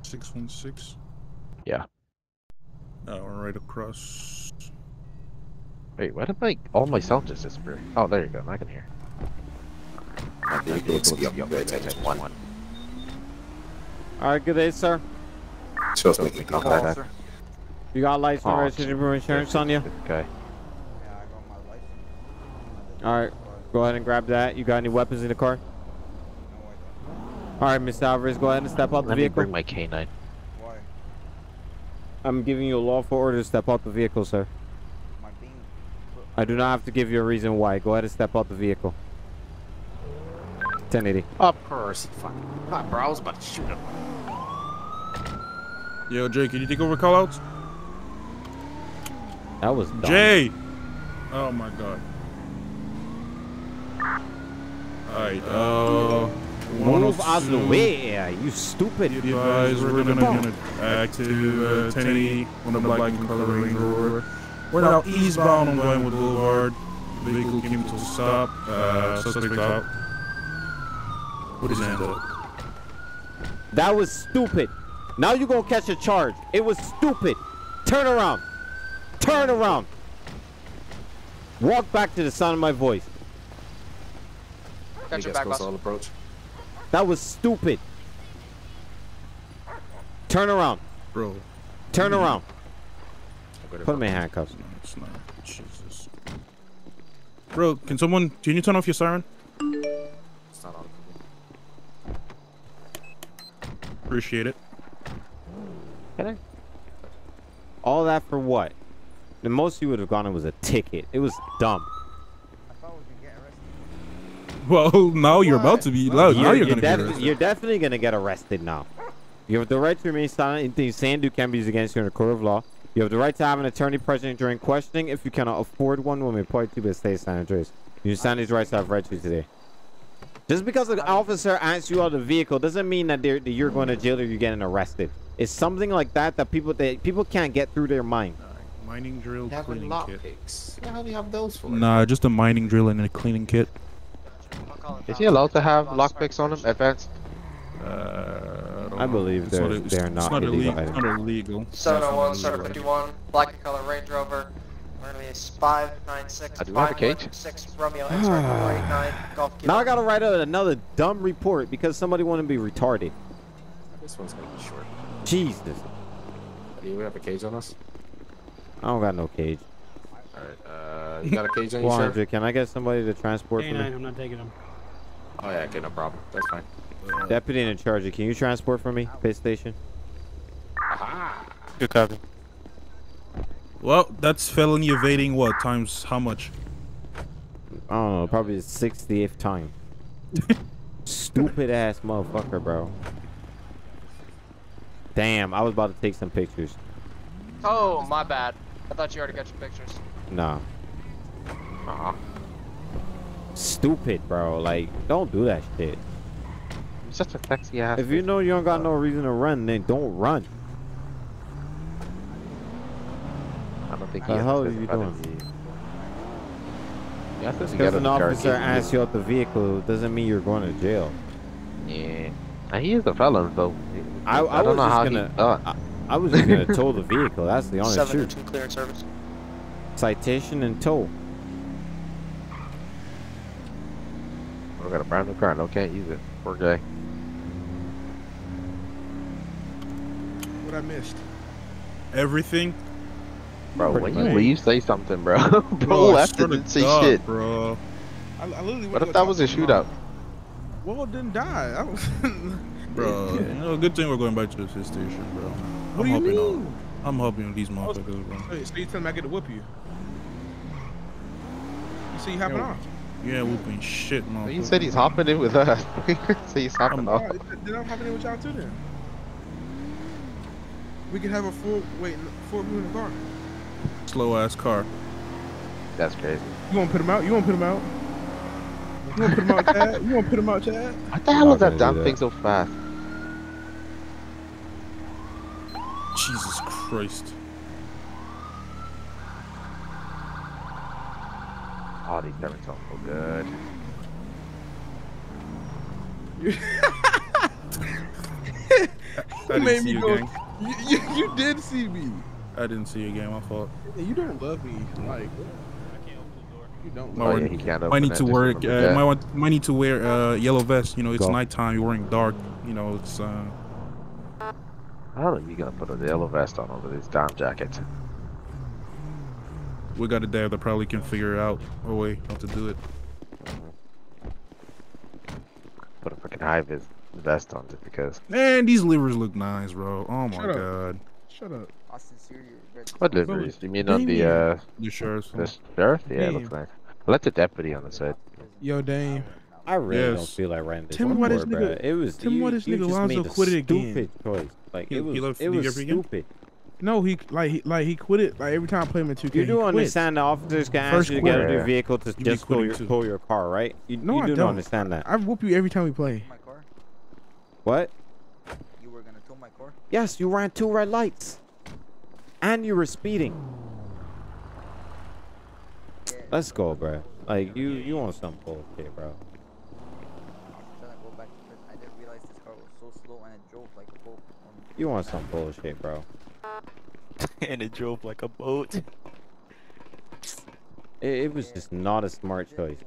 [SPEAKER 12] Six one six.
[SPEAKER 13] Yeah.
[SPEAKER 12] Oh, right across.
[SPEAKER 13] Wait, why did my all my sound just disappear? Oh, there you go. I can hear. My vehicle looks to be up there at one.
[SPEAKER 1] All right, good day, sir.
[SPEAKER 13] Shows me contact.
[SPEAKER 1] You got license,
[SPEAKER 13] Oh,
[SPEAKER 1] registration, and insurance on you?
[SPEAKER 13] Okay.
[SPEAKER 1] All right, go ahead and grab that. You got any weapons in the car? All right, Mr. Alvarez, go ahead and step out the vehicle.
[SPEAKER 13] Let me
[SPEAKER 1] vehicle.
[SPEAKER 13] bring my canine.
[SPEAKER 1] I'm giving you a lawful order to step out the vehicle, sir. I do not have to give you a reason why. Go ahead and step out the vehicle. 1080.
[SPEAKER 13] Of course. Fucking. God, bro, I was about to shoot him.
[SPEAKER 12] Yo, Jay, can you take over callouts?
[SPEAKER 1] That was dumb.
[SPEAKER 12] Jay! Oh my god. Alright, uh.
[SPEAKER 1] Move out of the way, you stupid.
[SPEAKER 12] Be advised, we're gonna, gonna active uh, 1080 on the black and color Range Rover. We're now eastbound on Glenwood Boulevard. Vehicle came to a stop. Uh, suspect out. What is hand up?
[SPEAKER 1] That was stupid. Now you're gonna catch a charge. It was stupid. Turn around. Turn around. Walk back to the sound of my voice.
[SPEAKER 6] Got your back, boss.
[SPEAKER 13] approach.
[SPEAKER 1] That was stupid. Turn around.
[SPEAKER 12] Bro.
[SPEAKER 1] Turn mm-hmm. around. Put him in handcuffs.
[SPEAKER 12] It's not. Jesus. Bro, can someone. Can you turn off your siren?
[SPEAKER 13] It's not on.
[SPEAKER 12] Appreciate it.
[SPEAKER 1] Can I? All that for what? The most you would have gotten was a ticket. It was dumb.
[SPEAKER 12] Well, now you're about to be. Now, now you're, gonna
[SPEAKER 1] defi-
[SPEAKER 12] be arrested.
[SPEAKER 1] you're definitely gonna get arrested now. You have the right to remain silent. Anything you say do can be used against you in a court of law. You have the right to have an attorney present during questioning. If you cannot afford one, will be reported to the state San Andreas. You understand these rights I've read to today. Just because an officer asks you out of the vehicle doesn't mean that, they're, that you're going to jail or you're getting arrested. It's something like that that people that people can't get through their mind.
[SPEAKER 12] Mining drill
[SPEAKER 13] Having
[SPEAKER 12] cleaning kit.
[SPEAKER 13] picks. Yeah, how do you have those for?
[SPEAKER 12] Nah, just a mining drill and a cleaning kit.
[SPEAKER 13] Is he allowed to have lockpicks on him? Advanced?
[SPEAKER 12] Uh,
[SPEAKER 1] I believe they're,
[SPEAKER 12] not, it's,
[SPEAKER 1] they're
[SPEAKER 12] it's
[SPEAKER 1] not,
[SPEAKER 12] not
[SPEAKER 1] illegal.
[SPEAKER 12] illegal. It's
[SPEAKER 1] items.
[SPEAKER 12] not illegal.
[SPEAKER 6] 701,
[SPEAKER 12] It's not illegal.
[SPEAKER 6] 751, black and color Range Rover. We're gonna be 596
[SPEAKER 13] I do have a cage.
[SPEAKER 6] 516 Romeo X-ray 489 Golf
[SPEAKER 1] Now I gotta write out another dumb report because somebody want to be retarded.
[SPEAKER 13] This one's gonna be short.
[SPEAKER 1] Jesus.
[SPEAKER 13] Do we have a cage on us?
[SPEAKER 1] I don't got no cage.
[SPEAKER 13] Alright, uh, you got a cage on you, sir?
[SPEAKER 1] 400. Can I get somebody to transport for
[SPEAKER 14] K9,
[SPEAKER 1] me?
[SPEAKER 14] I'm not taking him.
[SPEAKER 2] Oh yeah, okay, no problem. That's fine.
[SPEAKER 1] Deputy in charge, can you transport for me? Pit station.
[SPEAKER 7] Good copy.
[SPEAKER 12] Well, that's felony evading what times how much?
[SPEAKER 1] I don't know, probably the 60th time. Stupid ass motherfucker, bro. Damn, I was about to take some pictures.
[SPEAKER 10] Oh, my bad. I thought you already got your pictures.
[SPEAKER 1] Nah.
[SPEAKER 2] Uh-huh.
[SPEAKER 1] Stupid, bro. Like, don't do that shit.
[SPEAKER 2] Such a sexy ass.
[SPEAKER 1] If you know you don't got no reason to run, then don't run.
[SPEAKER 2] I don't think he
[SPEAKER 1] The hell are
[SPEAKER 2] understands
[SPEAKER 1] you doing?
[SPEAKER 2] it. Yeah, I
[SPEAKER 1] Because an officer asks you out the vehicle doesn't mean you're going to jail.
[SPEAKER 2] Yeah. And he is a felon, though.
[SPEAKER 1] I, I,
[SPEAKER 2] don't
[SPEAKER 1] was
[SPEAKER 2] know
[SPEAKER 1] just
[SPEAKER 2] how
[SPEAKER 1] gonna,
[SPEAKER 2] he thought.
[SPEAKER 1] I, I was just gonna tow the vehicle. That's the honest
[SPEAKER 10] Seven to
[SPEAKER 1] truth.
[SPEAKER 10] two clearance service.
[SPEAKER 1] Citation and tow.
[SPEAKER 2] We got a brand new car. No, can't use it. Poor guy.
[SPEAKER 12] What I missed? Everything.
[SPEAKER 2] Bro,
[SPEAKER 1] Pretty
[SPEAKER 2] when you leave, say something, bro. bro
[SPEAKER 12] I
[SPEAKER 2] left
[SPEAKER 12] swear
[SPEAKER 2] and didn't say
[SPEAKER 12] God,
[SPEAKER 2] shit.
[SPEAKER 12] bro. I, I literally
[SPEAKER 2] What if that was a
[SPEAKER 12] talk to my
[SPEAKER 2] shootout?
[SPEAKER 12] Um, mom. Well, didn't die. I was bro, you know, good thing we're going back to the fifth station, bro.
[SPEAKER 9] What
[SPEAKER 12] I'm
[SPEAKER 9] do you mean?
[SPEAKER 12] Out. I'm helping these motherfuckers, bro.
[SPEAKER 9] Wait, so you telling me I get to whoop you? You see you hopping
[SPEAKER 12] Yo.
[SPEAKER 9] off?
[SPEAKER 12] Yeah, ain't whooping shit, motherfucker.
[SPEAKER 2] He said he's hopping in with us. so he's hopping off.
[SPEAKER 9] Alright, then I'm hopping in with y'all too then. We can have a full, wait, four people in the car.
[SPEAKER 12] Slow ass car.
[SPEAKER 2] That's crazy.
[SPEAKER 9] You want to put him out? You want to put him out? You want to put him out, Chad? You want to put him out, Chad?
[SPEAKER 2] What the hell is that damn thing so fast?
[SPEAKER 12] Jesus Christ.
[SPEAKER 2] Oh, these turns sound so good.
[SPEAKER 12] I
[SPEAKER 9] You
[SPEAKER 12] didn't
[SPEAKER 9] made
[SPEAKER 12] see
[SPEAKER 9] me
[SPEAKER 12] you,
[SPEAKER 9] go. You, you, you did see me.
[SPEAKER 12] I didn't see you, gang. My fault.
[SPEAKER 9] You don't love me, like. You don't
[SPEAKER 12] Might,
[SPEAKER 2] Oh,
[SPEAKER 9] love
[SPEAKER 2] yeah,
[SPEAKER 9] me.
[SPEAKER 2] he can't
[SPEAKER 12] might
[SPEAKER 2] open
[SPEAKER 12] need to
[SPEAKER 2] just
[SPEAKER 12] wear.
[SPEAKER 2] remember
[SPEAKER 12] Uh, might want. Might need to wear uh, yellow vest. You know, it's
[SPEAKER 1] Go.
[SPEAKER 12] nighttime. You're wearing dark. You know, it's. Uh,
[SPEAKER 2] How are you gonna put a yellow vest on over this damn jacket?
[SPEAKER 12] we got a dad that probably can figure out a way how to do it.
[SPEAKER 2] Put a freaking high vis vest on just because.
[SPEAKER 12] Man, these livers look nice, bro. Oh my
[SPEAKER 9] Shut up.
[SPEAKER 12] god.
[SPEAKER 9] Shut up.
[SPEAKER 2] What liveries? You mean on the
[SPEAKER 9] Damien.
[SPEAKER 2] uh
[SPEAKER 12] The shirts.
[SPEAKER 2] the sheriff? Yeah, it looks
[SPEAKER 9] Damn.
[SPEAKER 2] nice. Let the deputy on the side.
[SPEAKER 9] Yo, Dame.
[SPEAKER 1] I really don't feel like writing this
[SPEAKER 9] Tell me why this
[SPEAKER 1] report, bruh.
[SPEAKER 9] nigga-
[SPEAKER 1] It was
[SPEAKER 9] tell me
[SPEAKER 1] you,
[SPEAKER 9] why this
[SPEAKER 1] you
[SPEAKER 9] nigga
[SPEAKER 1] just
[SPEAKER 9] Lonzo
[SPEAKER 1] a
[SPEAKER 9] quit it again.
[SPEAKER 1] stupid choice. Like
[SPEAKER 12] He-
[SPEAKER 1] it was,
[SPEAKER 12] he left
[SPEAKER 1] it was stupid.
[SPEAKER 9] No, he like he like he quit it like every time I play him in 2K.
[SPEAKER 1] You do
[SPEAKER 9] quits.
[SPEAKER 1] understand the officers can ask
[SPEAKER 9] First
[SPEAKER 1] you to get out of your
[SPEAKER 2] quarter.
[SPEAKER 1] vehicle to
[SPEAKER 12] be
[SPEAKER 1] just pull
[SPEAKER 12] quitting
[SPEAKER 1] your,
[SPEAKER 12] too.
[SPEAKER 1] pull your car, right? You,
[SPEAKER 9] No,
[SPEAKER 1] you
[SPEAKER 9] I
[SPEAKER 1] do
[SPEAKER 9] don't.
[SPEAKER 1] understand that.
[SPEAKER 9] I whoop you every time we play. My car.
[SPEAKER 1] What?
[SPEAKER 16] You were gonna tow my car?
[SPEAKER 1] Yes, you ran two red lights. And you were speeding. Let's go, bro. Like you, you want some bullshit, bro.
[SPEAKER 16] I'm trying to go back to prison. I didn't realize this car was so slow and it drove like a boat. on-
[SPEAKER 1] You want some bullshit, bro.
[SPEAKER 7] and it drove like a boat.
[SPEAKER 1] It, it was just not a smart choice.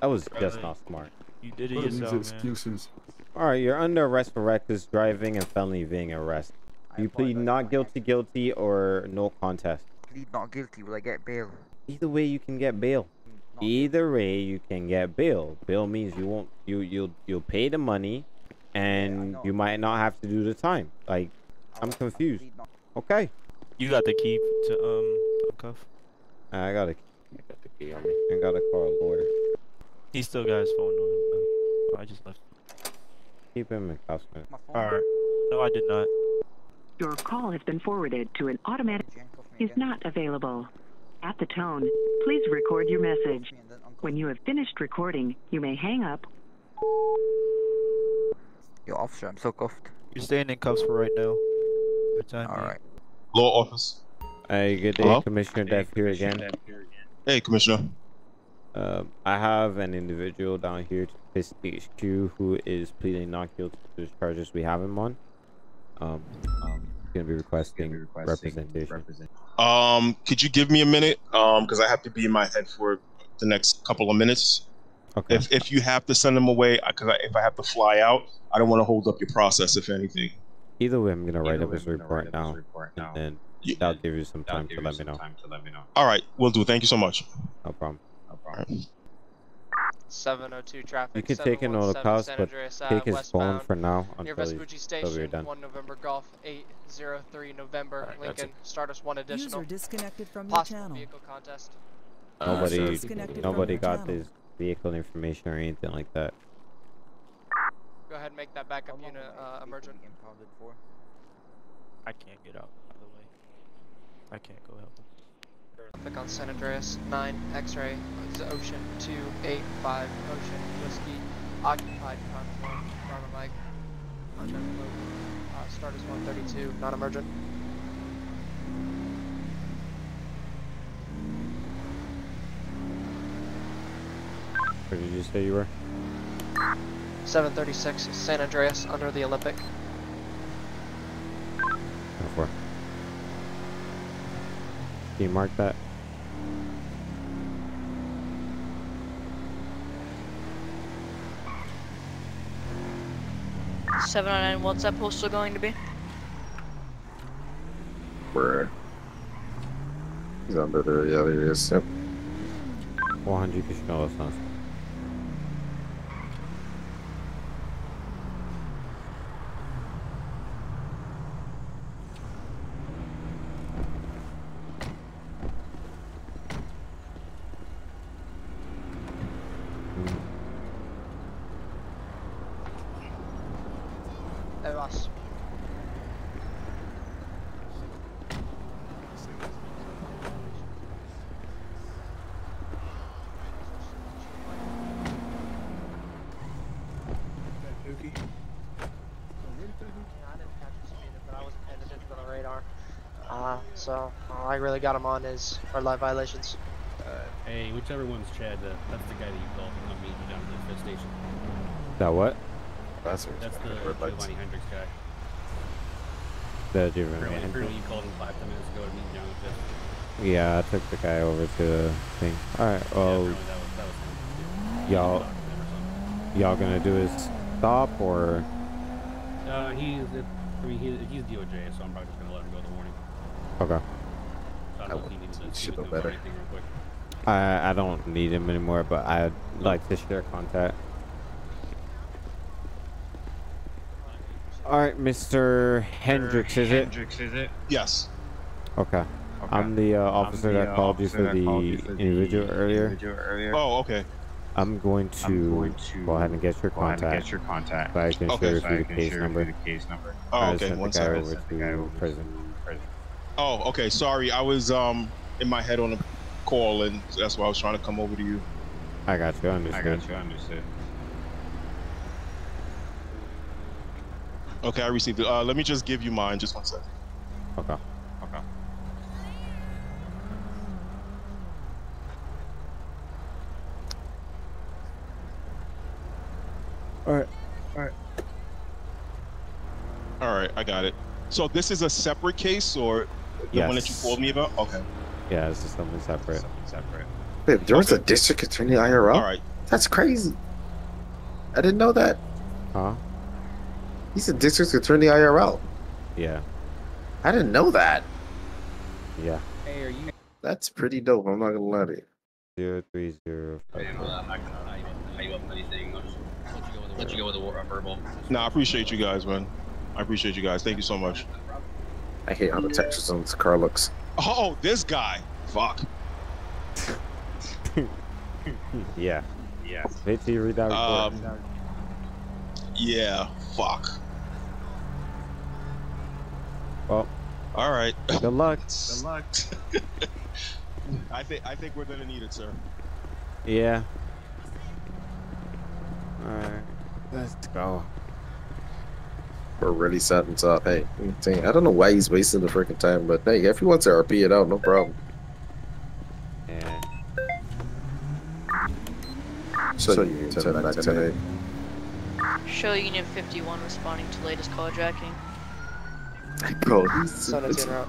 [SPEAKER 1] That was just not smart.
[SPEAKER 7] You did it
[SPEAKER 9] What
[SPEAKER 7] yourself, man.
[SPEAKER 9] excuses?
[SPEAKER 1] All right, you're under arrest for reckless driving and felony being arrest. You plead not guilty, guilty, or no contest.
[SPEAKER 16] Plead not guilty. Will I get bail?
[SPEAKER 1] Either way, you can get bail.
[SPEAKER 16] Not
[SPEAKER 1] Either way, you can get bail. Bail means you won't you you'll you'll pay the money, and
[SPEAKER 16] know.
[SPEAKER 1] you might not have to do the time. Like, I'm
[SPEAKER 16] I'll- I'll
[SPEAKER 1] confused. Okay,
[SPEAKER 7] You got the key to um cuff.
[SPEAKER 1] I gotta
[SPEAKER 2] I got the key on me.
[SPEAKER 1] I gotta call a lawyer.
[SPEAKER 7] He still got his phone on him. though. Oh, I just left.
[SPEAKER 1] Keep him in custody.
[SPEAKER 16] My phone.
[SPEAKER 7] All right. No, I did not.
[SPEAKER 17] Your call has been forwarded to an automatic
[SPEAKER 16] Did you handcuff me
[SPEAKER 17] is not available. At the tone, please record your message.
[SPEAKER 16] Me and then uncuff
[SPEAKER 17] When you have finished recording, you may hang up
[SPEAKER 16] Yo, officer, I'm so cuffed.
[SPEAKER 7] You're staying in cuffs for right now. Good time.
[SPEAKER 16] All
[SPEAKER 7] being.
[SPEAKER 16] right.
[SPEAKER 18] Law office.
[SPEAKER 1] Hey, good day,
[SPEAKER 18] Hello?
[SPEAKER 1] Commissioner Deff here again.
[SPEAKER 18] Hey, Commissioner.
[SPEAKER 1] Um, I have an individual down here to Piss HQ who is pleading not guilty to the charges we have him on. Um, um gonna be requesting, representation.
[SPEAKER 18] Um, could you give me a minute? Um, because I have to be in my head for the next couple of minutes.
[SPEAKER 1] Okay.
[SPEAKER 18] If if you have to send them away, because I, if I have to fly out, I don't want to hold up your process. If anything.
[SPEAKER 1] Either way, I'm gonna write up his report now, and then
[SPEAKER 18] Yeah.
[SPEAKER 1] that'll give you some time to let me know.
[SPEAKER 18] All right, we'll do. Thank you so much.
[SPEAKER 1] No problem.
[SPEAKER 18] All right.
[SPEAKER 6] 702 traffic.
[SPEAKER 1] You could take in all the
[SPEAKER 6] 717
[SPEAKER 1] cost, but
[SPEAKER 6] Andreas, uh,
[SPEAKER 1] take his phone for now
[SPEAKER 6] Near
[SPEAKER 1] until,
[SPEAKER 6] Vespucci
[SPEAKER 1] he's, until we're
[SPEAKER 6] Station,
[SPEAKER 1] done.
[SPEAKER 6] 1 November Golf 803 November,
[SPEAKER 1] Alright,
[SPEAKER 6] Lincoln. Stardust 1 additional.
[SPEAKER 19] User disconnected from your channel.
[SPEAKER 6] vehicle contest.
[SPEAKER 1] Nobody,
[SPEAKER 19] Disconnected
[SPEAKER 1] nobody got
[SPEAKER 19] channel.
[SPEAKER 1] his vehicle information or anything like that.
[SPEAKER 6] Go ahead and make that backup unit uh, emergent.
[SPEAKER 7] I can't get out, by the way. I can't go help him.
[SPEAKER 6] Click on San Andreas 9 X-ray is Ocean 285 Ocean Whiskey occupied conform Bravo Mike Contact mode. uh, start is 132 non-emergent
[SPEAKER 1] Where did you say you were?
[SPEAKER 6] 736 San Andreas under the Olympic
[SPEAKER 1] Before. Can you mark that?
[SPEAKER 20] Seven oh nine. What's that postal going to be?
[SPEAKER 2] Bruh. He's under there. Yeah, there he is. Yep.
[SPEAKER 1] 400 que show us us.
[SPEAKER 6] Hey boss but I wasn't paying attention to the radar uh, so all I really got him on is our live violations
[SPEAKER 14] Hey, whichever one's Chad, uh, that's the guy that you called. I'm meeting you down at the fifth station.
[SPEAKER 1] That what?
[SPEAKER 2] That's,
[SPEAKER 14] That's the
[SPEAKER 2] red lights.
[SPEAKER 14] Giovanni Hendricks guy.
[SPEAKER 1] The different
[SPEAKER 14] Apparently, apparently you called him five, ten minutes ago to meet you down at the fifth.
[SPEAKER 1] Yeah, I took the guy over to the thing. Alright, well,
[SPEAKER 14] apparently that was, that was
[SPEAKER 1] y'all, y'all gonna do his stop or?
[SPEAKER 14] Uh, he's, I mean, he, he's DOJ, so I'm probably just gonna let him go in the morning.
[SPEAKER 1] Okay.
[SPEAKER 14] So I don't know if he needs to
[SPEAKER 2] should
[SPEAKER 14] speak
[SPEAKER 2] know
[SPEAKER 14] with him or
[SPEAKER 2] better.
[SPEAKER 14] anything real quick.
[SPEAKER 1] I I don't need him anymore, but I'd like to share contact. All right, Mr. Hendricks, is it?
[SPEAKER 18] Hendricks, is it? Yes.
[SPEAKER 1] Okay. I'm the uh, officer
[SPEAKER 18] the,
[SPEAKER 1] that
[SPEAKER 18] uh,
[SPEAKER 1] called you for
[SPEAKER 18] that
[SPEAKER 1] the
[SPEAKER 18] called you for the
[SPEAKER 1] individual earlier.
[SPEAKER 18] individual earlier. Oh, okay.
[SPEAKER 1] I'm going to,
[SPEAKER 18] I'm going to
[SPEAKER 1] go ahead and get your
[SPEAKER 18] go and
[SPEAKER 1] contact.
[SPEAKER 18] get your contact.
[SPEAKER 1] So I can
[SPEAKER 18] Okay,
[SPEAKER 1] share
[SPEAKER 18] so
[SPEAKER 1] with
[SPEAKER 18] I
[SPEAKER 1] you the
[SPEAKER 18] can
[SPEAKER 1] case
[SPEAKER 18] share with
[SPEAKER 1] number.
[SPEAKER 18] you the case number.
[SPEAKER 1] I
[SPEAKER 18] Oh,
[SPEAKER 1] just
[SPEAKER 18] okay.
[SPEAKER 1] sent
[SPEAKER 18] One
[SPEAKER 1] the guy
[SPEAKER 18] second.
[SPEAKER 1] over
[SPEAKER 18] Sent the guy
[SPEAKER 1] to
[SPEAKER 18] over
[SPEAKER 1] prison.
[SPEAKER 18] Oh, okay. Sorry, I was um in my head on a call, and that's why I was trying to come over to you.
[SPEAKER 1] I got you. I
[SPEAKER 18] I got you. I understood. Okay, I received it. Uh, let me just give you mine. Just one second.
[SPEAKER 1] Okay.
[SPEAKER 18] Okay.
[SPEAKER 1] All right. All right.
[SPEAKER 18] All right, I got it. So this is a separate case, or the one that you
[SPEAKER 1] Yes.
[SPEAKER 18] called me about? Okay.
[SPEAKER 1] Yeah, this is something separate.
[SPEAKER 18] Something Separate.
[SPEAKER 2] Wait, there was a district attorney IRL?
[SPEAKER 18] All right.
[SPEAKER 2] That's crazy. I didn't know that.
[SPEAKER 1] Huh?
[SPEAKER 2] He's a district attorney IRL.
[SPEAKER 1] Yeah.
[SPEAKER 2] I didn't know that.
[SPEAKER 1] Yeah.
[SPEAKER 11] Hey, are you?
[SPEAKER 2] That's pretty dope. I'm not gonna lie to you.
[SPEAKER 1] Zero three zero five.
[SPEAKER 14] I'm not gonna tie you up with anything. I'll just let you go with a, let you go with a, a verbal.
[SPEAKER 18] No, I appreciate you guys, man. I appreciate you guys. Thank you so much.
[SPEAKER 2] I hate how the textures on this car looks.
[SPEAKER 18] Oh, this guy. Fuck.
[SPEAKER 1] Yeah.
[SPEAKER 18] Yeah.
[SPEAKER 1] Wait till you read that report.
[SPEAKER 18] Um. Yeah. Fuck.
[SPEAKER 1] well,
[SPEAKER 18] All right.
[SPEAKER 1] good luck.
[SPEAKER 18] Good luck. I think I think we're gonna need it, sir.
[SPEAKER 1] Yeah. Alright. Let's go.
[SPEAKER 2] We're really set and top. Hey, dang, I don't know why he's wasting the freaking time, but hey, if he wants to RP it out, no problem.
[SPEAKER 1] Yeah.
[SPEAKER 2] So you turn back to eight.
[SPEAKER 20] Show Unit 51 responding to latest carjacking.
[SPEAKER 2] Bro, he's
[SPEAKER 6] Son of route.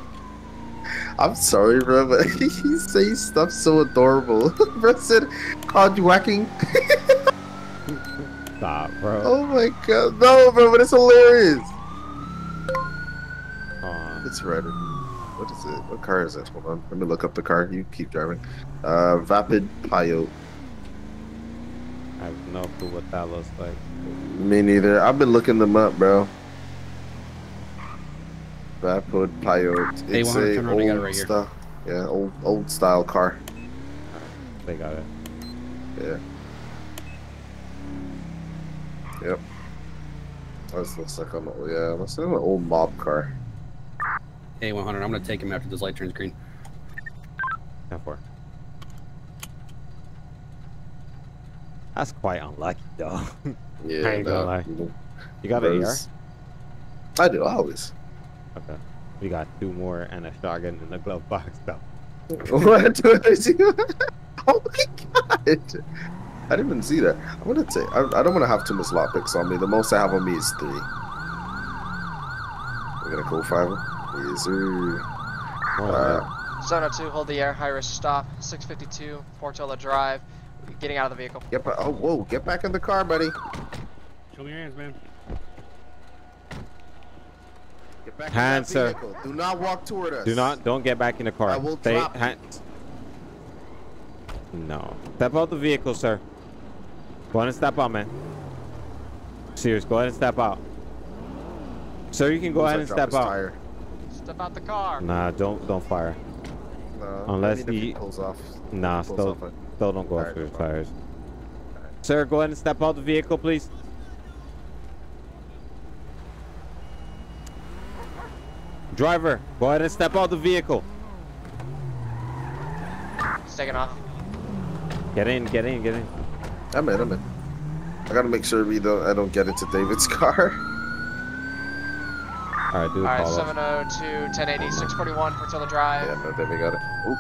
[SPEAKER 2] I'm sorry, bro, but he says stuff so adorable. bro said, called you whacking.
[SPEAKER 1] Stop, bro.
[SPEAKER 2] Oh my god, no, bro, but it's hilarious.
[SPEAKER 1] Aw.
[SPEAKER 2] It's red. What is it? What car is it? Hold on, let me look up the car. You keep driving. Uh, Vapid Pio.
[SPEAKER 1] I have no clue what that looks like.
[SPEAKER 2] Me neither. I've been looking them up, bro. Vapid Peyote.
[SPEAKER 21] Hey,
[SPEAKER 2] It's
[SPEAKER 21] 100,
[SPEAKER 2] a
[SPEAKER 21] turn around, it
[SPEAKER 2] old
[SPEAKER 21] right here.
[SPEAKER 2] style. Yeah, old old style car.
[SPEAKER 1] They got it.
[SPEAKER 2] Yeah. Yep. That looks like an old, yeah, looks like an old mob car.
[SPEAKER 21] Hey, 100. I'm gonna take him after this light turns green.
[SPEAKER 1] Ten four. That's quite unlucky, though.
[SPEAKER 2] Yeah,
[SPEAKER 1] I ain't gonna lie.
[SPEAKER 2] you
[SPEAKER 1] You got an AR?
[SPEAKER 2] I do always.
[SPEAKER 1] Okay. We got two more and a shotgun in the glove box, though.
[SPEAKER 2] what do I see? oh my god! I didn't even see that. I'm gonna take. I, I don't want to have too much lockpicks on me. The most I have on me is three. We're gonna go five. Yes, sir. Uh, Alright.
[SPEAKER 6] Zone 02, hold the air, high risk stop. 652, Portola Drive. Getting out of the vehicle.
[SPEAKER 2] Get ba- oh, whoa! Get back in the car, buddy.
[SPEAKER 14] Show me your hands, man.
[SPEAKER 2] Get back
[SPEAKER 1] Hands,
[SPEAKER 2] in that
[SPEAKER 1] sir.
[SPEAKER 2] vehicle. Do not walk toward us.
[SPEAKER 1] Do not, don't get back in the car.
[SPEAKER 2] I will
[SPEAKER 1] Stay,
[SPEAKER 2] drop you.
[SPEAKER 1] hands. No. Step out the vehicle, sir. Go ahead and step out, man. Serious, go ahead and step out. Sir, you can go
[SPEAKER 2] Looks
[SPEAKER 1] ahead
[SPEAKER 2] like
[SPEAKER 1] and step out.
[SPEAKER 2] tire.
[SPEAKER 6] Step out the car.
[SPEAKER 1] Nah, don't don't fire.
[SPEAKER 2] Uh, no,
[SPEAKER 1] Unless
[SPEAKER 2] I mean, if
[SPEAKER 1] he-
[SPEAKER 2] he pulls off.
[SPEAKER 1] Nah,
[SPEAKER 2] pulls
[SPEAKER 1] still,
[SPEAKER 2] off,
[SPEAKER 1] still don't go after his
[SPEAKER 2] no problem.
[SPEAKER 1] tires. Sir, go ahead and step out the vehicle, please. Driver, go ahead and step out the vehicle.
[SPEAKER 6] It's taking off.
[SPEAKER 1] Get in, get in, get in.
[SPEAKER 2] I'm in. I'm in. I gotta make sure we don't. I don't get into David's car.
[SPEAKER 1] All right, do the
[SPEAKER 6] Alright,
[SPEAKER 1] call off.
[SPEAKER 6] 702, 1080, 641, Portola Drive.
[SPEAKER 2] Yeah, no, then we got it. Oop.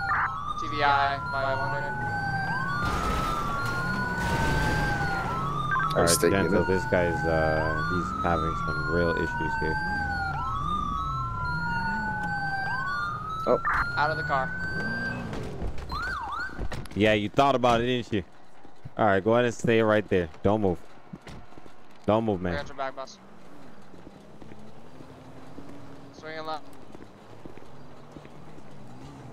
[SPEAKER 6] TVI, my one
[SPEAKER 1] All right,
[SPEAKER 2] stay in
[SPEAKER 1] Gentle,
[SPEAKER 2] it.
[SPEAKER 1] this guy's uh, he's having some real issues here.
[SPEAKER 2] Oh,
[SPEAKER 6] Out of the car.
[SPEAKER 1] Yeah, you thought about it, didn't you? All right, go ahead and stay right there. Don't move. Don't move, man.
[SPEAKER 6] Got your back bus. Swinging left.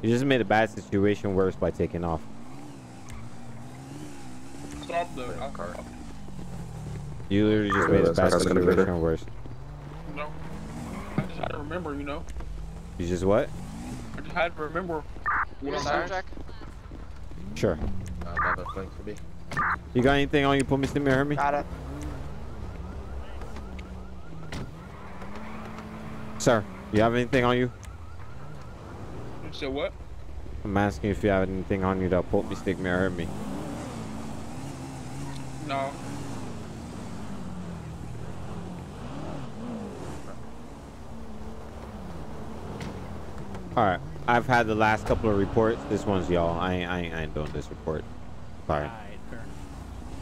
[SPEAKER 1] You just made a bad situation worse by taking off.
[SPEAKER 12] Stop the car.
[SPEAKER 1] You literally just made a bad
[SPEAKER 2] how it's gonna be
[SPEAKER 1] situation worse.
[SPEAKER 12] No. I just had to remember, you know.
[SPEAKER 1] You just what?
[SPEAKER 12] I just had to remember.
[SPEAKER 6] You
[SPEAKER 12] what I'm
[SPEAKER 6] siren check?
[SPEAKER 1] Sure.
[SPEAKER 2] Uh, another thing for me.
[SPEAKER 1] You got anything on you, put Mr. Mirror me?
[SPEAKER 6] Got it.
[SPEAKER 1] Sir, you have anything on you?
[SPEAKER 12] So what?
[SPEAKER 1] I'm asking if you have anything on you that put me stick mirror me.
[SPEAKER 12] No.
[SPEAKER 1] Alright, I've had the last couple of reports. This one's y'all. I ain't, I ain't, I ain't doing this report. Sorry.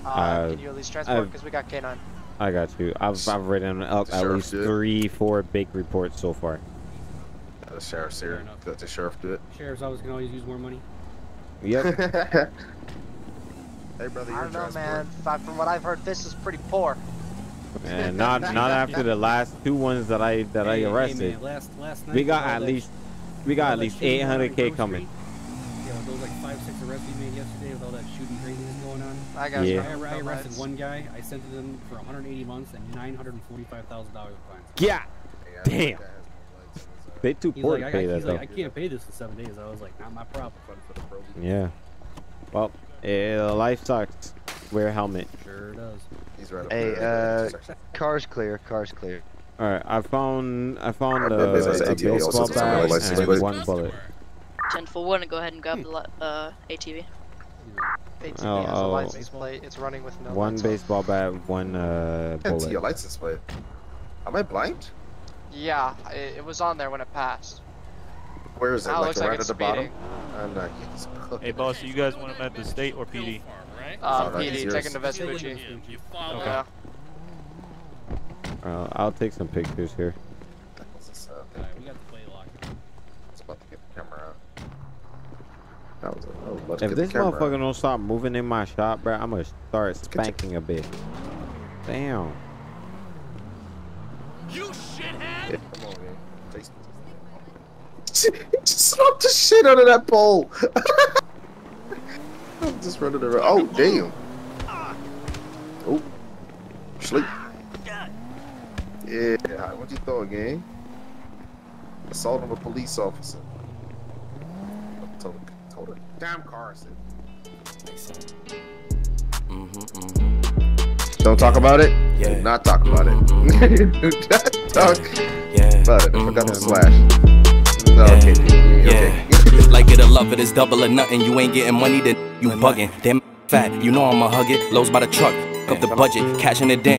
[SPEAKER 6] Uh, can you at least transport?
[SPEAKER 1] I've-
[SPEAKER 6] Because we got K9.
[SPEAKER 1] I got you. I've, I've written at, at least
[SPEAKER 2] did.
[SPEAKER 1] three, four big reports so far.
[SPEAKER 2] Uh, the sheriff's here. Let the sheriff do it.
[SPEAKER 14] Sheriff's office can always use more money.
[SPEAKER 1] Yep.
[SPEAKER 2] hey, brother,
[SPEAKER 6] I
[SPEAKER 2] you're
[SPEAKER 6] don't know, man. Fi- From what I've heard, this is pretty poor.
[SPEAKER 1] and not not after the last two ones that I that I
[SPEAKER 14] Hey, hey,
[SPEAKER 1] arrested.
[SPEAKER 14] man, last- last night
[SPEAKER 1] we got at least we got at least
[SPEAKER 14] shooting going on in
[SPEAKER 1] 800k coming.
[SPEAKER 14] Yeah, those like five, six arrests we made yesterday with all that shooting craziness going on.
[SPEAKER 6] I got
[SPEAKER 1] Yeah.
[SPEAKER 14] I. I arrested one guy. I sent him for 180 months and 945 thousand dollars of fines.
[SPEAKER 1] Yeah. Damn. They too
[SPEAKER 14] He's
[SPEAKER 1] poor
[SPEAKER 14] like,
[SPEAKER 1] to pay
[SPEAKER 14] I,
[SPEAKER 1] that
[SPEAKER 14] he's
[SPEAKER 1] though.
[SPEAKER 14] like, I can't pay this in seven days. I was like, not my problem, for the bro.
[SPEAKER 1] Yeah. Well, eh, life sucks. Wear a helmet.
[SPEAKER 14] Sure does.
[SPEAKER 2] He's right up
[SPEAKER 13] Hey,
[SPEAKER 2] there.
[SPEAKER 13] uh, car's clear, car's clear.
[SPEAKER 1] All right, I found I found
[SPEAKER 2] Our
[SPEAKER 1] a,
[SPEAKER 2] business
[SPEAKER 1] a baseball
[SPEAKER 2] doesn't have a
[SPEAKER 1] bat and one bullet.
[SPEAKER 20] 10 for 1 and go ahead and grab the uh, ATV.
[SPEAKER 6] ATV
[SPEAKER 1] Oh,
[SPEAKER 6] has a
[SPEAKER 1] oh.
[SPEAKER 6] license plate. It's running with no
[SPEAKER 1] One
[SPEAKER 6] lights on.
[SPEAKER 1] baseball bat, one uh,
[SPEAKER 2] Can't see your license plate. Am I blind?
[SPEAKER 6] Yeah, it, it was on there when it passed.
[SPEAKER 2] Where is it?
[SPEAKER 6] Now it
[SPEAKER 2] like
[SPEAKER 6] looks
[SPEAKER 2] right
[SPEAKER 6] like
[SPEAKER 2] at
[SPEAKER 6] it's
[SPEAKER 2] the bottom?
[SPEAKER 6] speeding.
[SPEAKER 2] I'm not.
[SPEAKER 7] Hey, boss, you guys want him at the state or PD?
[SPEAKER 6] Uh,
[SPEAKER 2] Oh,
[SPEAKER 6] PD,
[SPEAKER 2] yours.
[SPEAKER 6] taking to Vespucci.
[SPEAKER 7] Okay.
[SPEAKER 6] Yeah.
[SPEAKER 1] Uh, I'll take some pictures here.
[SPEAKER 2] What's this, uh, thing?
[SPEAKER 14] we got the play locked.
[SPEAKER 2] It's about to get the camera out. That was it. I was about oh, to
[SPEAKER 1] If
[SPEAKER 2] get
[SPEAKER 1] this
[SPEAKER 2] camera
[SPEAKER 1] motherfucker don't stop moving in my shop, bro, I'm gonna start spanking a bit. Damn.
[SPEAKER 3] You shithead!
[SPEAKER 2] Yeah, come on, man. Face- Just slap the shit out of that pole. I'm just running around. Oh, damn. Oh, sleep. Yeah, what you thought, gang? Assault of a police officer. Told, told a damn car. I said. Don't talk about it. Yeah. Do not talk about it. Mm-hmm, mm-hmm. Do not talk about it. I forgot the mm-hmm, slash. No, okay. okay.
[SPEAKER 3] Like it or love it, it's double or nothing. You ain't getting money, then you bugging. Damn fat, you know I'ma hug it. Lows by the truck, up the budget, cashing it down.